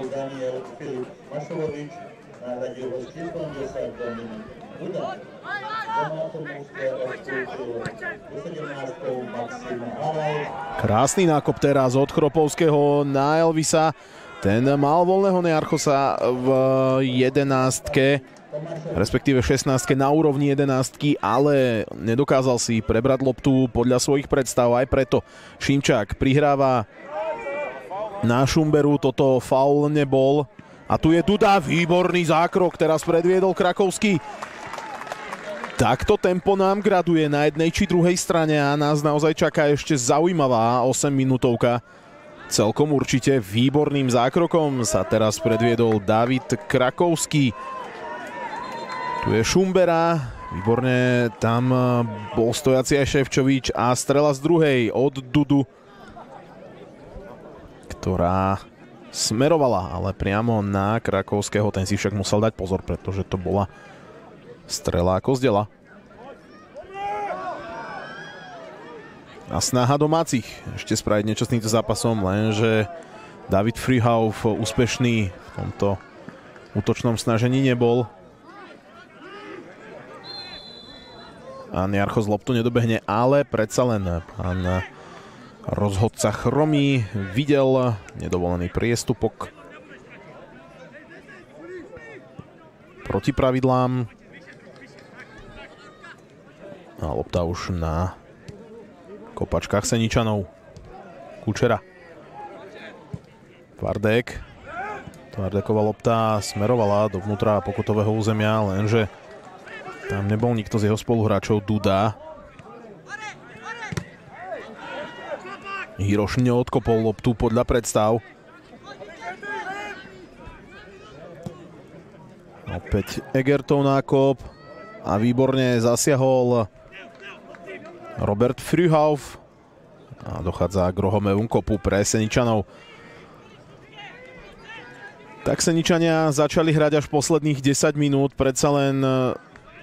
Daniel Filip Mašovovič, nahradil ho s číslom 10 Dominik Buda. Krásny nákop teraz od Chropovského na Elvisa. Ten mal voľného Nearchosa v jedenástke respektíve 16 na úrovni 11, ale nedokázal si prebrať loptu podľa svojich predstav, aj preto Šimčák prihráva na Šumberu, toto faul nebol. A tu je Duda, výborný zákrok, teraz predviedol Krakovský. Takto tempo nám graduje na jednej či druhej strane a nás naozaj čaká ešte zaujímavá 8 minútovka. Celkom určite výborným zákrokom sa teraz predviedol David Krakovský. Tu je Šumbera, výborne tam eh, bol stojaci aj Ševčovič a strela z druhej od Dudu, ktorá smerovala, ale priamo na Krakovského. Ten si však musel dať pozor, pretože to bola strela ako zdela. A snaha domácich ešte spraviť niečo s týmto zápasom, lenže David Freehauf úspešný v tomto útočnom snažení nebol. A Jarcho z loptu nedobehne, ale predsa len pán rozhodca Chromý videl nedovolený priestupok proti pravidlám. A lopta už na kopačkách Seničanov. Kučera. Tvardek. Tvardeková lopta smerovala dovnútra pokutového územia, lenže tam nebol nikto z jeho spoluhráčov Duda. Hiroš neodkopol loptu podľa predstav. Opäť Egertov nákop a výborne zasiahol Robert Frühauf a dochádza k rohomému kopu pre Seničanov. Tak Seničania začali hrať až posledných 10 minút, predsa len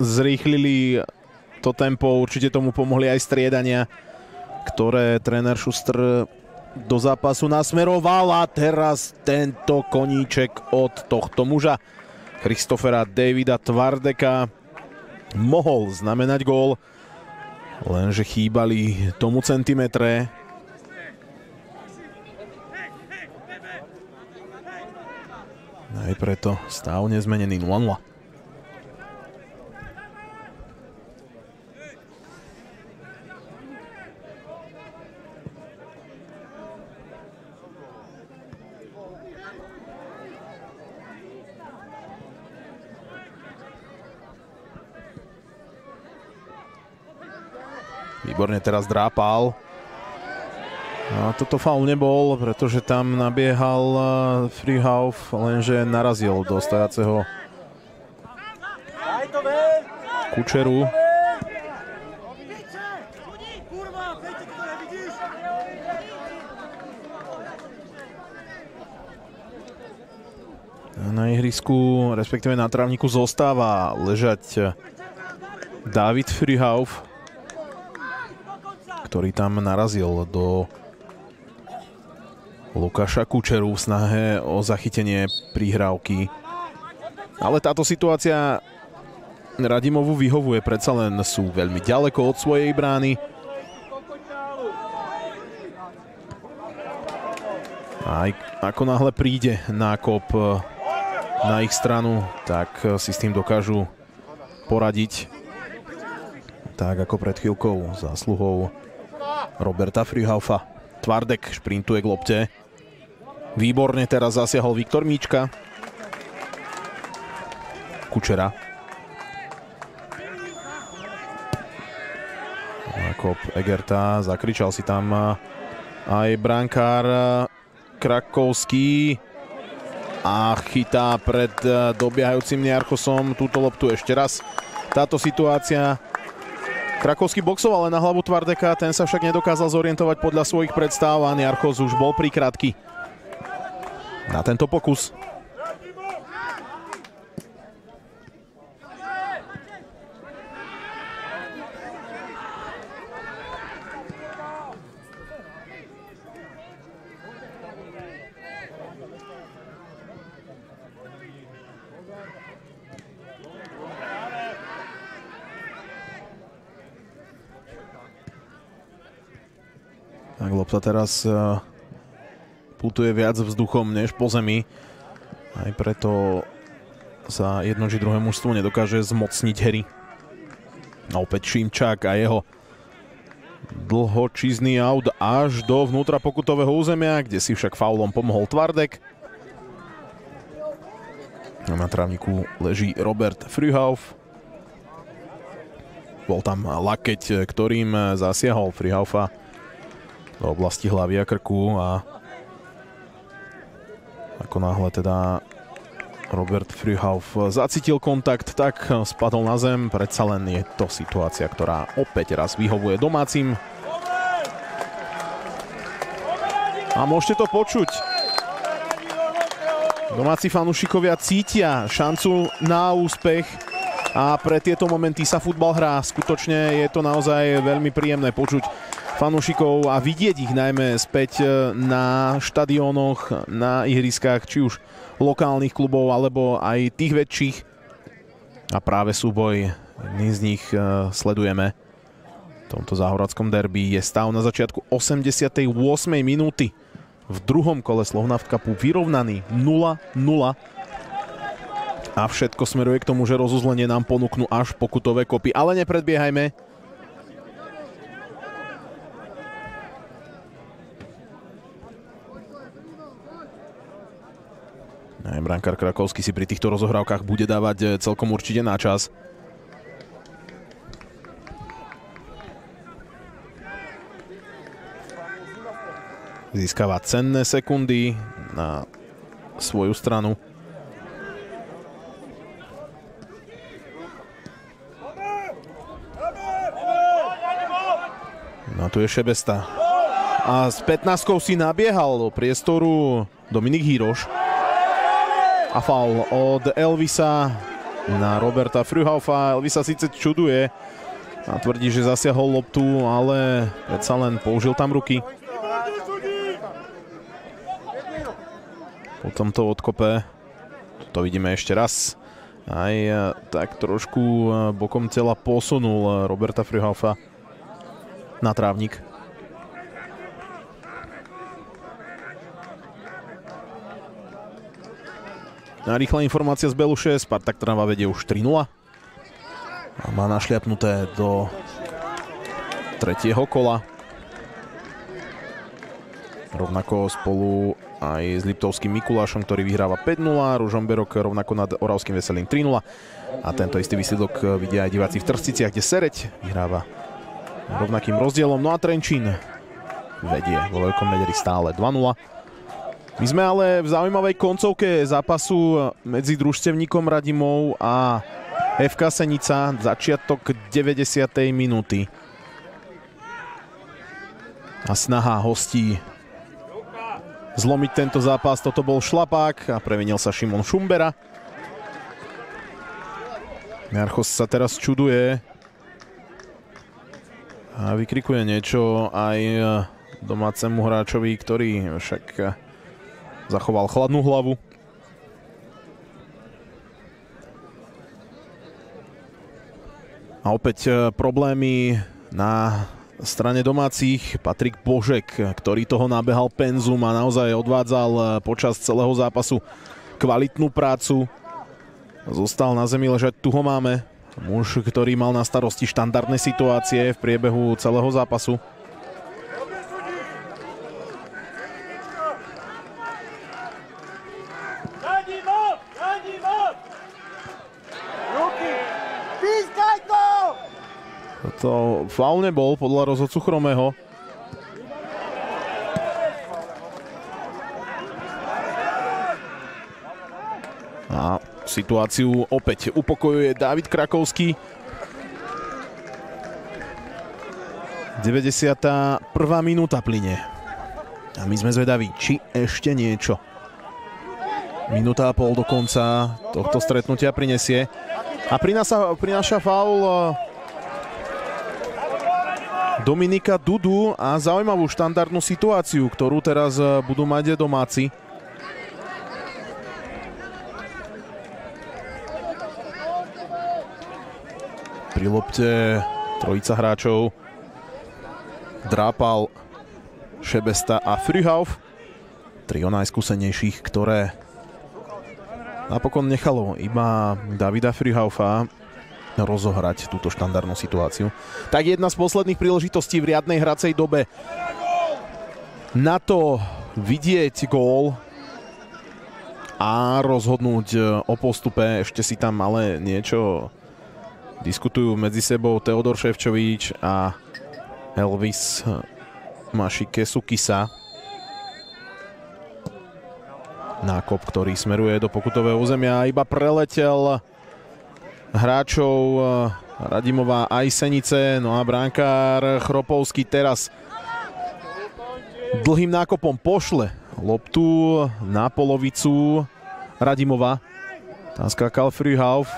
zrýchlili to tempo, určite tomu pomohli aj striedania, ktoré tréner Šustr do zápasu nasmeroval a teraz tento koníček od tohto muža Christofera Davida Tvardeka mohol znamenať gól, lenže chýbali tomu centimetre. Aj preto stav nezmenený 0-0. Výborne teraz drápal. A toto faul nebol, pretože tam nabiehal eh, Freehauf, lenže narazil do stojaceho Kučeru. Na ihrisku, respektíve na trávniku zostáva ležať David Freehauf ktorý tam narazil do Lukáša Kučeru v snahe o zachytenie prihrávky. Ale táto situácia Radimovu vyhovuje, predsa len sú veľmi ďaleko od svojej brány. Aj ako náhle príde nákop na ich stranu, tak si s tým dokážu poradiť. Tak ako pred chvíľkou zásluhou Roberta Frihaufa. Tvardek šprintuje k lopte. Výborne teraz zasiahol Viktor Míčka. Kučera. Jakob Egerta, zakričal si tam aj brankár Krakovský a chytá pred dobiehajúcim Niarchosom túto loptu ešte raz. Táto situácia Krakovský boxoval ale na hlavu Tvardeka, ten sa však nedokázal zorientovať podľa svojich predstav a Niarchos už bol prikrátky na tento pokus. Lopta teraz e, putuje viac vzduchom než po zemi. Aj preto sa jedno či druhé mužstvo nedokáže zmocniť hry. A opäť Šimčák a jeho dlhočízny aut až do vnútra pokutového územia, kde si však faulom pomohol Tvardek. Na trávniku leží Robert Frühauf. Bol tam lakeť, ktorým zasiahol Frühaufa do oblasti hlavy a krku a ako náhle teda Robert Frühauf zacítil kontakt, tak spadol na zem. Predsa len je to situácia, ktorá opäť raz vyhovuje domácim. A môžete to počuť. Domáci fanúšikovia cítia šancu na úspech a pre tieto momenty sa futbal hrá. Skutočne je to naozaj veľmi príjemné počuť fanúšikov a vidieť ich najmä späť e, na štadiónoch, na ihriskách, či už lokálnych klubov, alebo aj tých väčších. A práve súboj, jedný z nich e, sledujeme v tomto záhoradskom derby. Je stav na začiatku 88. minúty. V druhom kole Slovnaft Cupu vyrovnaný 0-0. A všetko smeruje k tomu, že rozuzlenie nám ponúknú až pokutové kopy. Ale nepredbiehajme, brankár Krakovský si pri týchto rozohrávkach bude dávať eh, celkom určite na čas. Získava cenné sekundy na svoju stranu. No tu je Šebesta. A s 15 si nabiehal do priestoru Dominik Híroš a faul od Elvisa na Roberta Fruhaufa. Elvisa síce čuduje a tvrdí, že zasiahol loptu, ale predsa len použil tam ruky. Po tomto odkope to vidíme ešte raz. Aj e, tak trošku e, bokom tela posunul e, Roberta Fruhaufa na trávnik. Rýchla informácia z Beluše, Spartak Trnava vedie už 3-0. A má našliapnuté do tretieho kola. Rovnako spolu aj s Liptovským Mikulášom, ktorý vyhráva 5-0, Ružomberok rovnako nad Oravským Veselým 3-0 a tento istý výsledok vidia aj diváci v Trsticiach, kde Sereď vyhráva rovnakým rozdielom. No a Trenčín vedie vo veľkom mederi stále 2-0. My sme ale v zaujímavej koncovke zápasu medzi družstevníkom Radimov a FK Senica, začiatok 90. minúty. A snaha hostí zlomiť tento zápas. Toto bol šlapák a previnil sa Šimon Šumbera. Jarchos sa teraz čuduje a vykrikuje niečo aj domácemu hráčovi, ktorý však zachoval chladnú hlavu. A opäť e, problémy na strane domácich. Patrik Božek, ktorý toho nabehal penzum a naozaj odvádzal e, počas celého zápasu kvalitnú prácu. Zostal na zemi ležať, tu ho máme. Muž, ktorý mal na starosti štandardné situácie v priebehu celého zápasu. To faul nebol podľa rozhodcu Chromého. A situáciu opäť upokojuje David Krakovský. 91. minúta plyne. A my sme zvedaví, či ešte niečo. Minúta a pol do konca tohto stretnutia prinesie. A prináša, prináša faul Dominika Dudu a zaujímavú štandardnú situáciu, ktorú teraz e, budú mať domáci. Pri lopte trojica hráčov drápal Šebesta a Frihauf. Trio najskúsenejších, ktoré napokon nechalo iba Davida Frihaufa rozohrať túto štandardnú situáciu. Tak jedna z posledných príležitostí v riadnej hracej dobe na to vidieť gól a rozhodnúť e, o postupe. Ešte si tam ale niečo diskutujú medzi sebou Teodor Ševčovič a Elvis Mašike Sukisa. Nákop, ktorý smeruje do pokutového územia, iba preletel hráčov eh, Radimová aj Senice, no a bránkár Chropovský teraz dlhým nákopom pošle loptu na polovicu Radimova. Tam skákal Frihauf.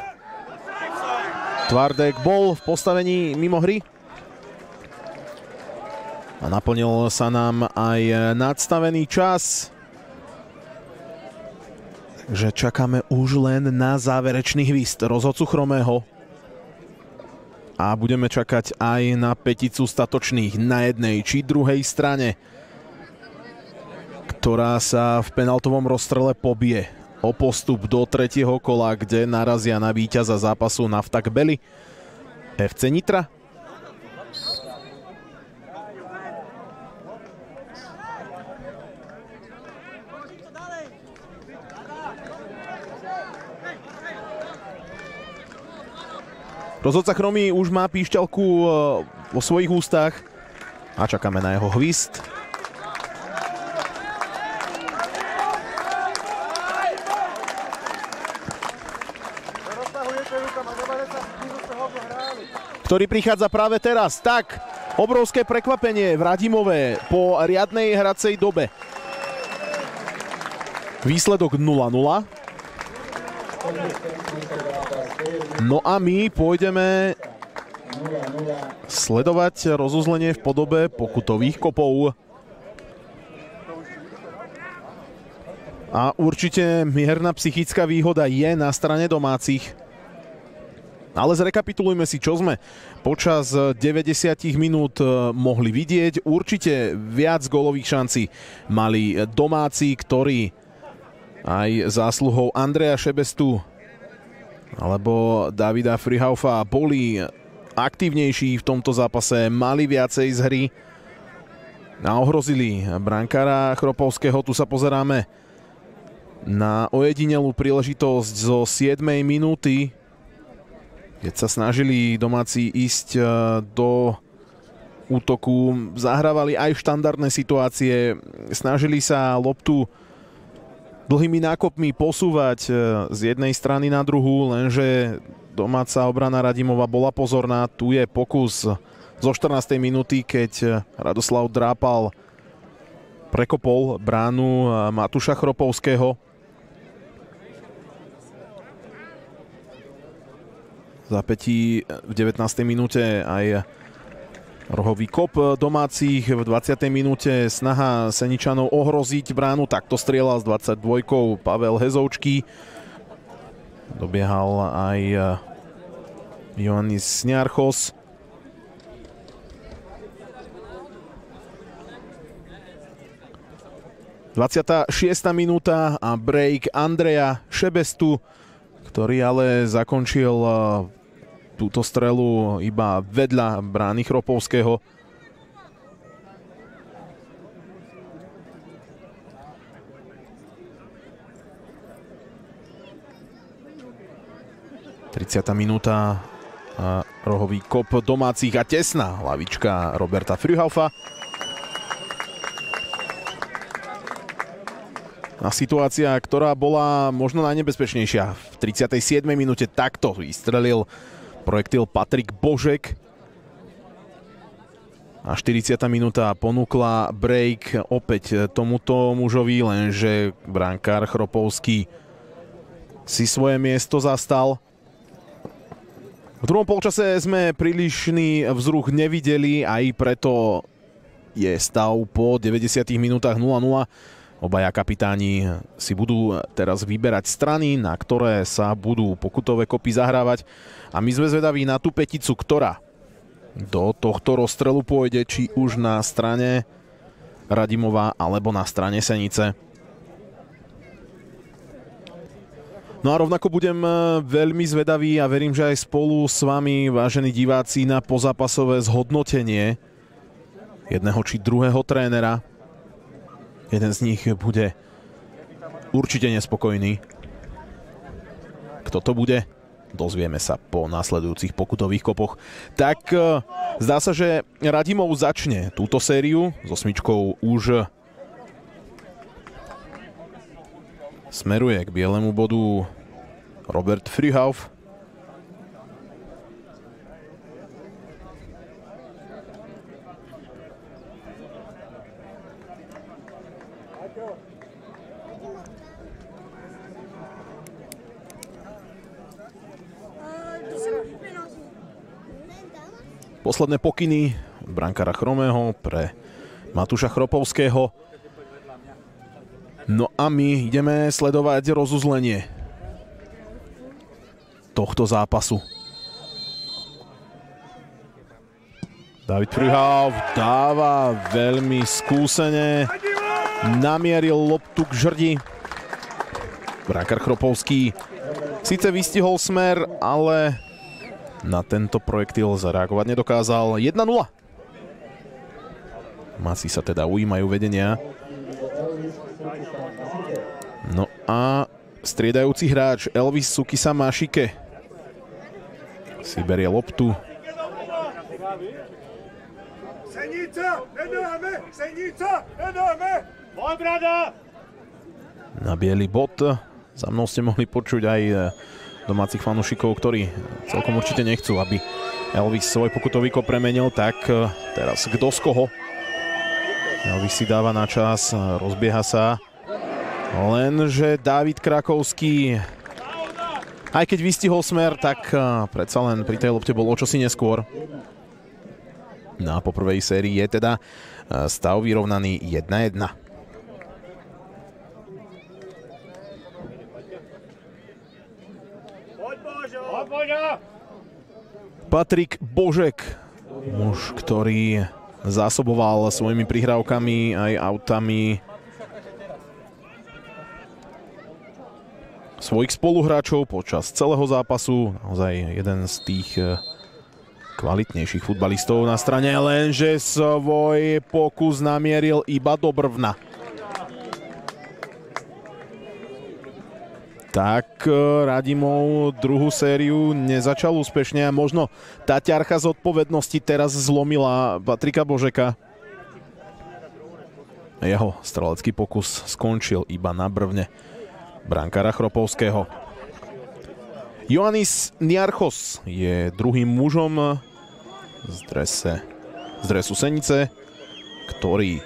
Tvardek bol v postavení mimo hry. A naplnil sa nám aj nadstavený čas že čakáme už len na záverečný hvist rozhodcu Chromého. A budeme čakať aj na peticu statočných na jednej či druhej strane, ktorá sa v penaltovom rozstrele pobije o postup do tretieho kola, kde narazia na víťaza zápasu Naftak Beli. FC Nitra Rozhodca Chromy už má píšťalku e, vo svojich ústach a čakáme na jeho hvist. ktorý prichádza práve teraz. Tak, obrovské prekvapenie v Radimové po riadnej hracej dobe. Výsledok 0-0. No a my pôjdeme sledovať rozuzlenie v podobe pokutových kopov. A určite mierna psychická výhoda je na strane domácich. Ale zrekapitulujme si, čo sme počas 90 minút e, mohli vidieť. Určite viac golových šancí mali domáci, ktorí aj zásluhou Andreja Šebestu alebo Davida Frihaufa boli aktívnejší v tomto zápase, mali viacej z hry a ohrozili brankára Chropovského. Tu sa pozeráme na ojedinelú príležitosť zo 7. minúty, keď sa snažili domáci ísť e, do útoku, zahrávali aj štandardné situácie, snažili sa loptu dlhými nákopmi posúvať e, z jednej strany na druhú, lenže domáca obrana Radimova bola pozorná. Tu je pokus zo 14. minúty, keď Radoslav Drápal prekopol bránu Matúša Chropovského. Zapätí v 19. minúte aj rohový kop domácich. V 20. minúte snaha Seničanov ohroziť bránu. Takto strieľal s 22. Pavel Hezoučký. Dobiehal aj Ioannis Sniarchos. Dvadsiatá šiesta minúta a break Andreja Šebestu, ktorý ale zakončil uh, túto strelu iba vedľa brány Chropovského. 30. minúta rohový kop domácich a tesná lavička Roberta Frühaufa. A situácia, ktorá bola možno najnebezpečnejšia. V 37. minúte takto vystrelil projektil Patrik Božek. A 40. minúta ponúkla break opäť tomuto mužovi, lenže brankár Chropovský si svoje miesto zastal. V druhom polčase sme prílišný vzruch nevideli, aj preto je stav po 90 minútach 0-0. Obaja kapitáni si budú teraz vyberať strany, na ktoré sa budú pokutové kopy zahrávať. A my sme zvedaví na tú peticu, ktorá do tohto rozstrelu pôjde, či už na strane Radimova alebo na strane Senice. No a rovnako budem e, veľmi zvedavý a verím, že aj spolu s vami, vážení diváci, na pozápasové zhodnotenie jedného či druhého trénera. Jeden z nich bude určite nespokojný. Kto to bude? Dozvieme sa po následujúcich pokutových kopoch. Tak e, zdá sa, že Radimov začne túto sériu so smyčkou už Smeruje k bielemu bodu Robert Frihauf. Posledné pokyny brankára Chromého pre Matúša Chropovského. No a my ideme sledovať rozuzlenie tohto zápasu. David Prihal dáva veľmi skúsene. Namieril loptu k žrdi. Brákar Chropovský síce vystihol smer, ale na tento projektil zareagovať nedokázal. 1-0. Masi sa teda ujímajú vedenia. No a striedajúci hráč Elvis Sukisa Mašike si berie loptu. Senica, nedáme! Senica, nedáme! Na biely bod. Za mnou ste mohli počuť aj e, domácich fanúšikov, ktorí celkom určite nechcú, aby Elvis svoj pokutový kop premenil, tak e, teraz kto z koho? Elvis si dáva na čas, rozbieha sa Lenže David Krakovský, aj keď vystihol smer, tak predsa len pri tej lopte bol o čosi neskôr. No a po prvej sérii je teda stav vyrovnaný 1-1. Patrik Božek, muž, ktorý zásoboval svojimi prihrávkami aj autami svojich spoluhráčov počas celého zápasu. Naozaj jeden z tých eh, kvalitnejších futbalistov na strane, lenže svoj pokus namieril iba do brvna. Tak eh, Radimov druhú sériu nezačal úspešne a možno tá ťarcha zodpovednosti teraz zlomila Patrika Božeka. Jeho strelecký pokus skončil iba na brvne brankára Chropovského. Ioannis Niarchos je druhým mužom z, drese, z dresu Senice, ktorý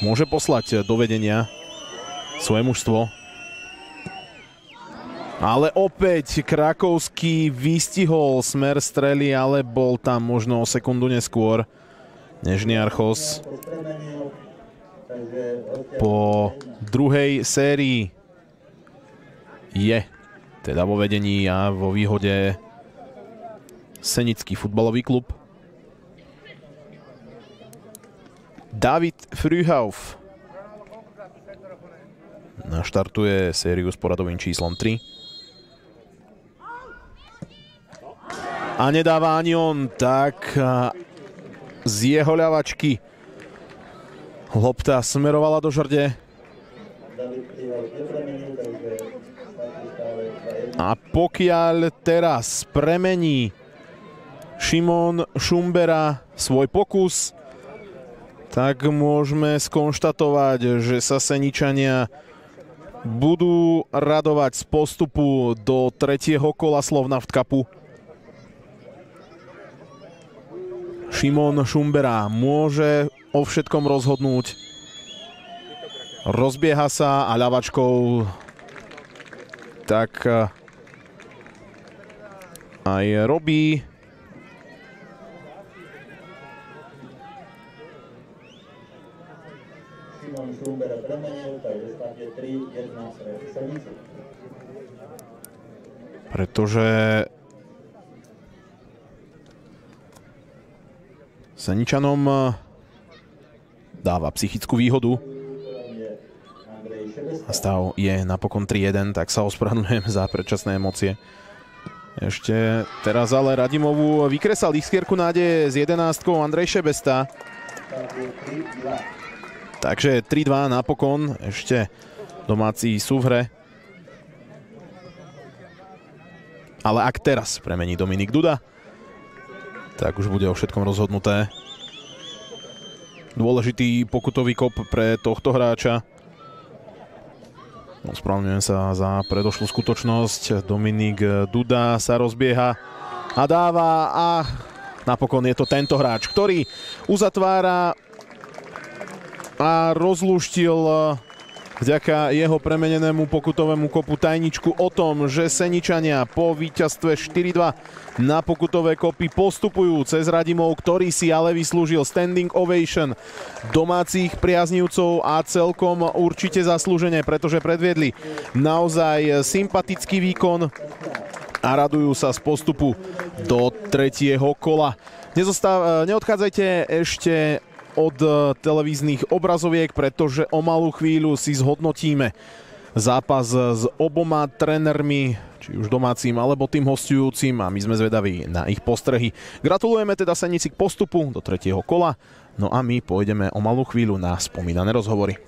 môže poslať do vedenia svoje mužstvo. Ale opäť Krakovský vystihol smer strely, ale bol tam možno o sekundu neskôr než Niarchos. Po druhej sérii je teda vo vedení a vo výhode Senický futbalový klub. David Frühauf naštartuje sériu s poradovým číslom 3. A nedáva ani on, tak z jeho ľavačky lopta smerovala do žrde. A pokiaľ teraz premení Šimon Šumbera svoj pokus, tak môžeme skonštatovať, že sa Seničania budú radovať z postupu do tretieho kola Slovna v Šimon Šumbera môže o všetkom rozhodnúť. Rozbieha sa a ľavačkou tak eh, aj robí. Pretože Seničanom eh, dáva psychickú výhodu. Stav je napokon 3-1, tak sa ospravedlňujem za predčasné emócie. Ešte teraz ale Radimovú vykresal iskierku nádeje s 11 Andrej Šebesta. Takže 3-2 napokon, ešte domáci sú v hre. Ale ak teraz premení Dominik Duda, tak už bude o všetkom rozhodnuté. Dôležitý pokutový kop pre tohto hráča. Ospravedlňujem sa za predošlú skutočnosť. Dominik Duda sa rozbieha a dáva a napokon je to tento hráč, ktorý uzatvára a rozluštil eh, vďaka jeho premenenému pokutovému kopu tajničku o tom, že Seničania po víťazstve 4-2 na pokutové kopy postupujú cez Radimov, ktorý si ale vyslúžil standing ovation domácich priaznivcov a celkom určite zaslúžene, pretože predviedli naozaj sympatický výkon a radujú sa z postupu do tretieho kola. Neodchádzajte ešte od e, televíznych obrazoviek, pretože o malú chvíľu si zhodnotíme zápas s oboma trénermi, či už domácim alebo tým hostujúcim a my sme zvedaví na ich postrehy. Gratulujeme teda Senici k postupu do tretieho kola, no a my pôjdeme o malú chvíľu na spomínané rozhovory.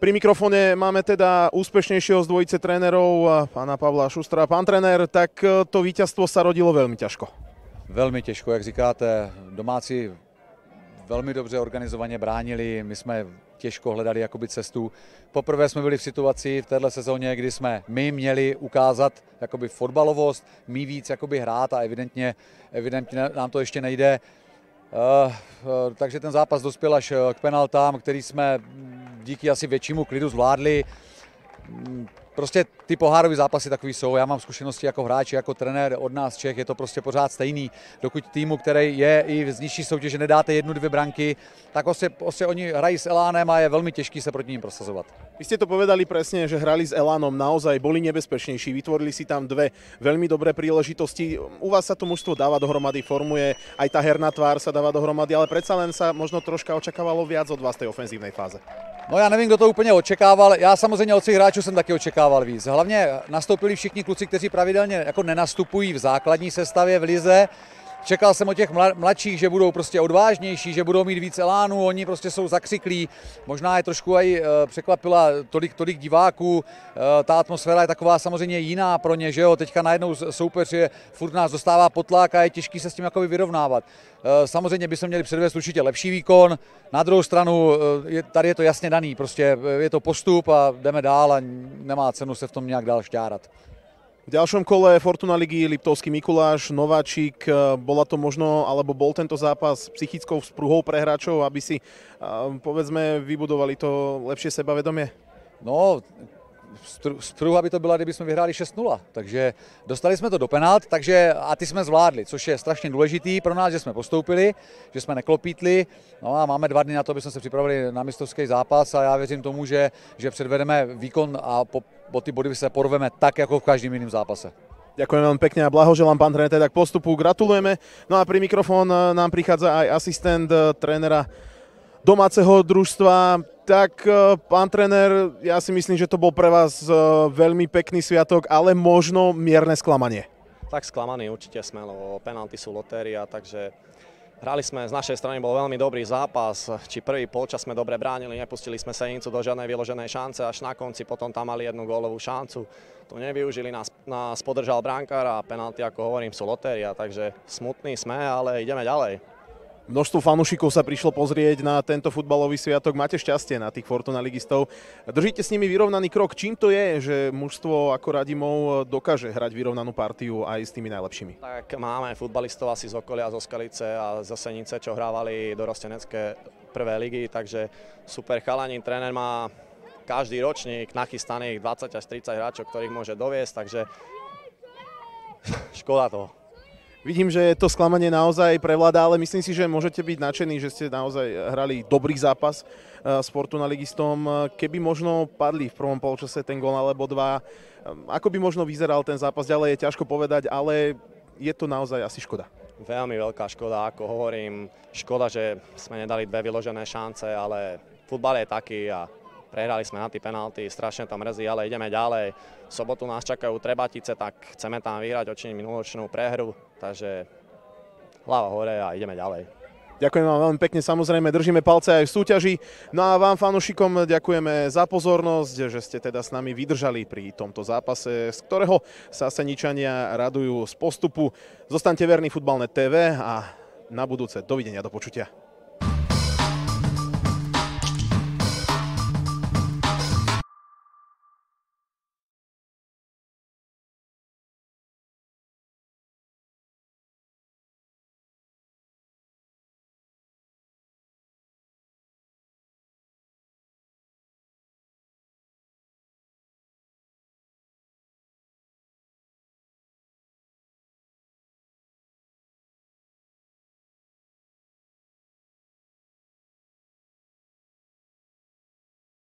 Pri mikrofóne máme teda úspešnejšieho z dvojice trénerov, pána Pavla Šustra. Pán tréner, tak e, to víťazstvo sa rodilo veľmi ťažko.
Velmi těžko, jak říkáte. Domácí velmi dobře organizovaně bránili, my jsme těžko hledali jakoby cestu. Poprvé jsme byli v situaci v této sezóně, kdy jsme my měli ukázat jakoby fotbalovost, mý víc jakoby hrát a evidentně, evidentně nám to ještě nejde. Uh, uh, takže ten zápas dospěl až k penaltám, který jsme díky asi většímu klidu zvládli. Prostě ty pohárové zápasy takový jsou. Já mám zkušenosti jako hráč, jako trenér od nás Čech, je to prostě pořád stejný. Dokud týmu, který je i z nižší soutěže, nedáte jednu, dvě branky, tak prostě, prostě oni hrají s Elánem a je velmi těžký se proti ním prosazovat.
Vy ste to povedali presne, že hrali s Elánom, naozaj boli nebezpečnejší, vytvorili si tam dve veľmi dobré príležitosti. U vás sa to mužstvo dáva dohromady, formuje, aj tá herná tvár sa dáva dohromady, ale predsa len sa možno troška očakávalo viac od vás tej ofenzívnej fáze.
No já nevím, kdo to úplně očekával. Já samozřejmě od svých hráčů jsem taky očekával víc. Hlavně nastoupili všichni kluci, kteří pravidelně jako nenastupují v základní sestavě v lize. Čekal jsem od těch mladších, že budou prostě odvážnější, že budou mít víc elánu, oni prostě jsou zakřiklí. Možná je trošku i překvapila tolik, tolik diváků. Ta atmosféra je taková samozřejmě jiná pro ně, že jo. Teďka najednou soupeř je, furt nás dostává potlak a je těžký se s tím jakoby vyrovnávat. Samozřejmě by se měli předvést určitě lepší výkon. Na druhou stranu tady je to jasně daný, prostě je to postup a jdeme dál a nemá cenu se v tom nějak dál šťárat.
V ďalšom kole Fortuna ligy Liptovský Mikuláš, Nováčik, bola to možno, alebo bol tento zápas psychickou vzpruhou pre hráčov, aby si, povedzme, vybudovali to lepšie sebavedomie?
No, Spruha by to byla, kdyby jsme vyhráli 6-0. Takže dostali jsme to do penalt, takže a ty jsme zvládli, což je strašně důležitý pro nás, že jsme postoupili, že jsme neklopítli. No a máme dva dny na to, aby jsme se připravili na mistrovský zápas a já věřím tomu, že, že předvedeme výkon a po, po ty body se porveme tak, jako v každém jiném zápase.
Ďakujem veľmi pekne a blahoželám pán tréner teda k postupu. Gratulujeme. No a pri mikrofón nám prichádza aj asistent trénera domáceho družstva. Tak, pán tréner, ja si myslím, že to bol pre vás veľmi pekný sviatok, ale možno mierne sklamanie.
Tak sklamaní určite sme, lebo penalty sú lotéria, takže Hrali sme, z našej strany bol veľmi dobrý zápas, či prvý polčas sme dobre bránili, nepustili sme Senicu do žiadnej vyloženej šance, až na konci potom tam mali jednu gólovú šancu. Tu nevyužili, nás, nás podržal bránkár a penalty, ako hovorím, sú lotéria, takže smutní sme, ale ideme ďalej.
Množstvo fanúšikov sa prišlo pozrieť na tento futbalový sviatok. Máte šťastie na tých Fortuna ligistov. Držíte s nimi vyrovnaný krok. Čím to je, že mužstvo ako Radimov dokáže hrať vyrovnanú partiu aj s tými najlepšími?
Tak máme futbalistov asi z okolia, zo Skalice a zo Senice, čo hrávali do Rostenecké prvé ligy, takže super chalani. Tréner má každý ročník nachystaných 20 až 30 hráčov, ktorých môže doviesť, takže škoda toho.
Vidím, že to sklamanie naozaj prevláda, ale myslím si, že môžete byť nadšení, že ste naozaj hrali dobrý zápas s Fortuna Ligistom. Keby možno padli v prvom polčase ten gól alebo dva, ako by možno vyzeral ten zápas ďalej, je ťažko povedať, ale je to naozaj asi škoda.
Veľmi veľká škoda, ako hovorím. Škoda, že sme nedali dve vyložené šance, ale futbal je taký a Prehrali sme na tie penalty, strašne tam mrzí, ale ideme ďalej. V sobotu nás čakajú Trebatice, tak chceme tam vyhrať očiním minuloročnú prehru, takže hlava hore a ideme ďalej.
Ďakujem vám veľmi pekne, samozrejme držíme palce aj v súťaži. No a vám fanúšikom ďakujeme za pozornosť, že ste teda s nami vydržali pri tomto zápase, z ktorého sa Seničania radujú z postupu. Zostaňte verní Futbalnet TV a na budúce dovidenia, do počutia.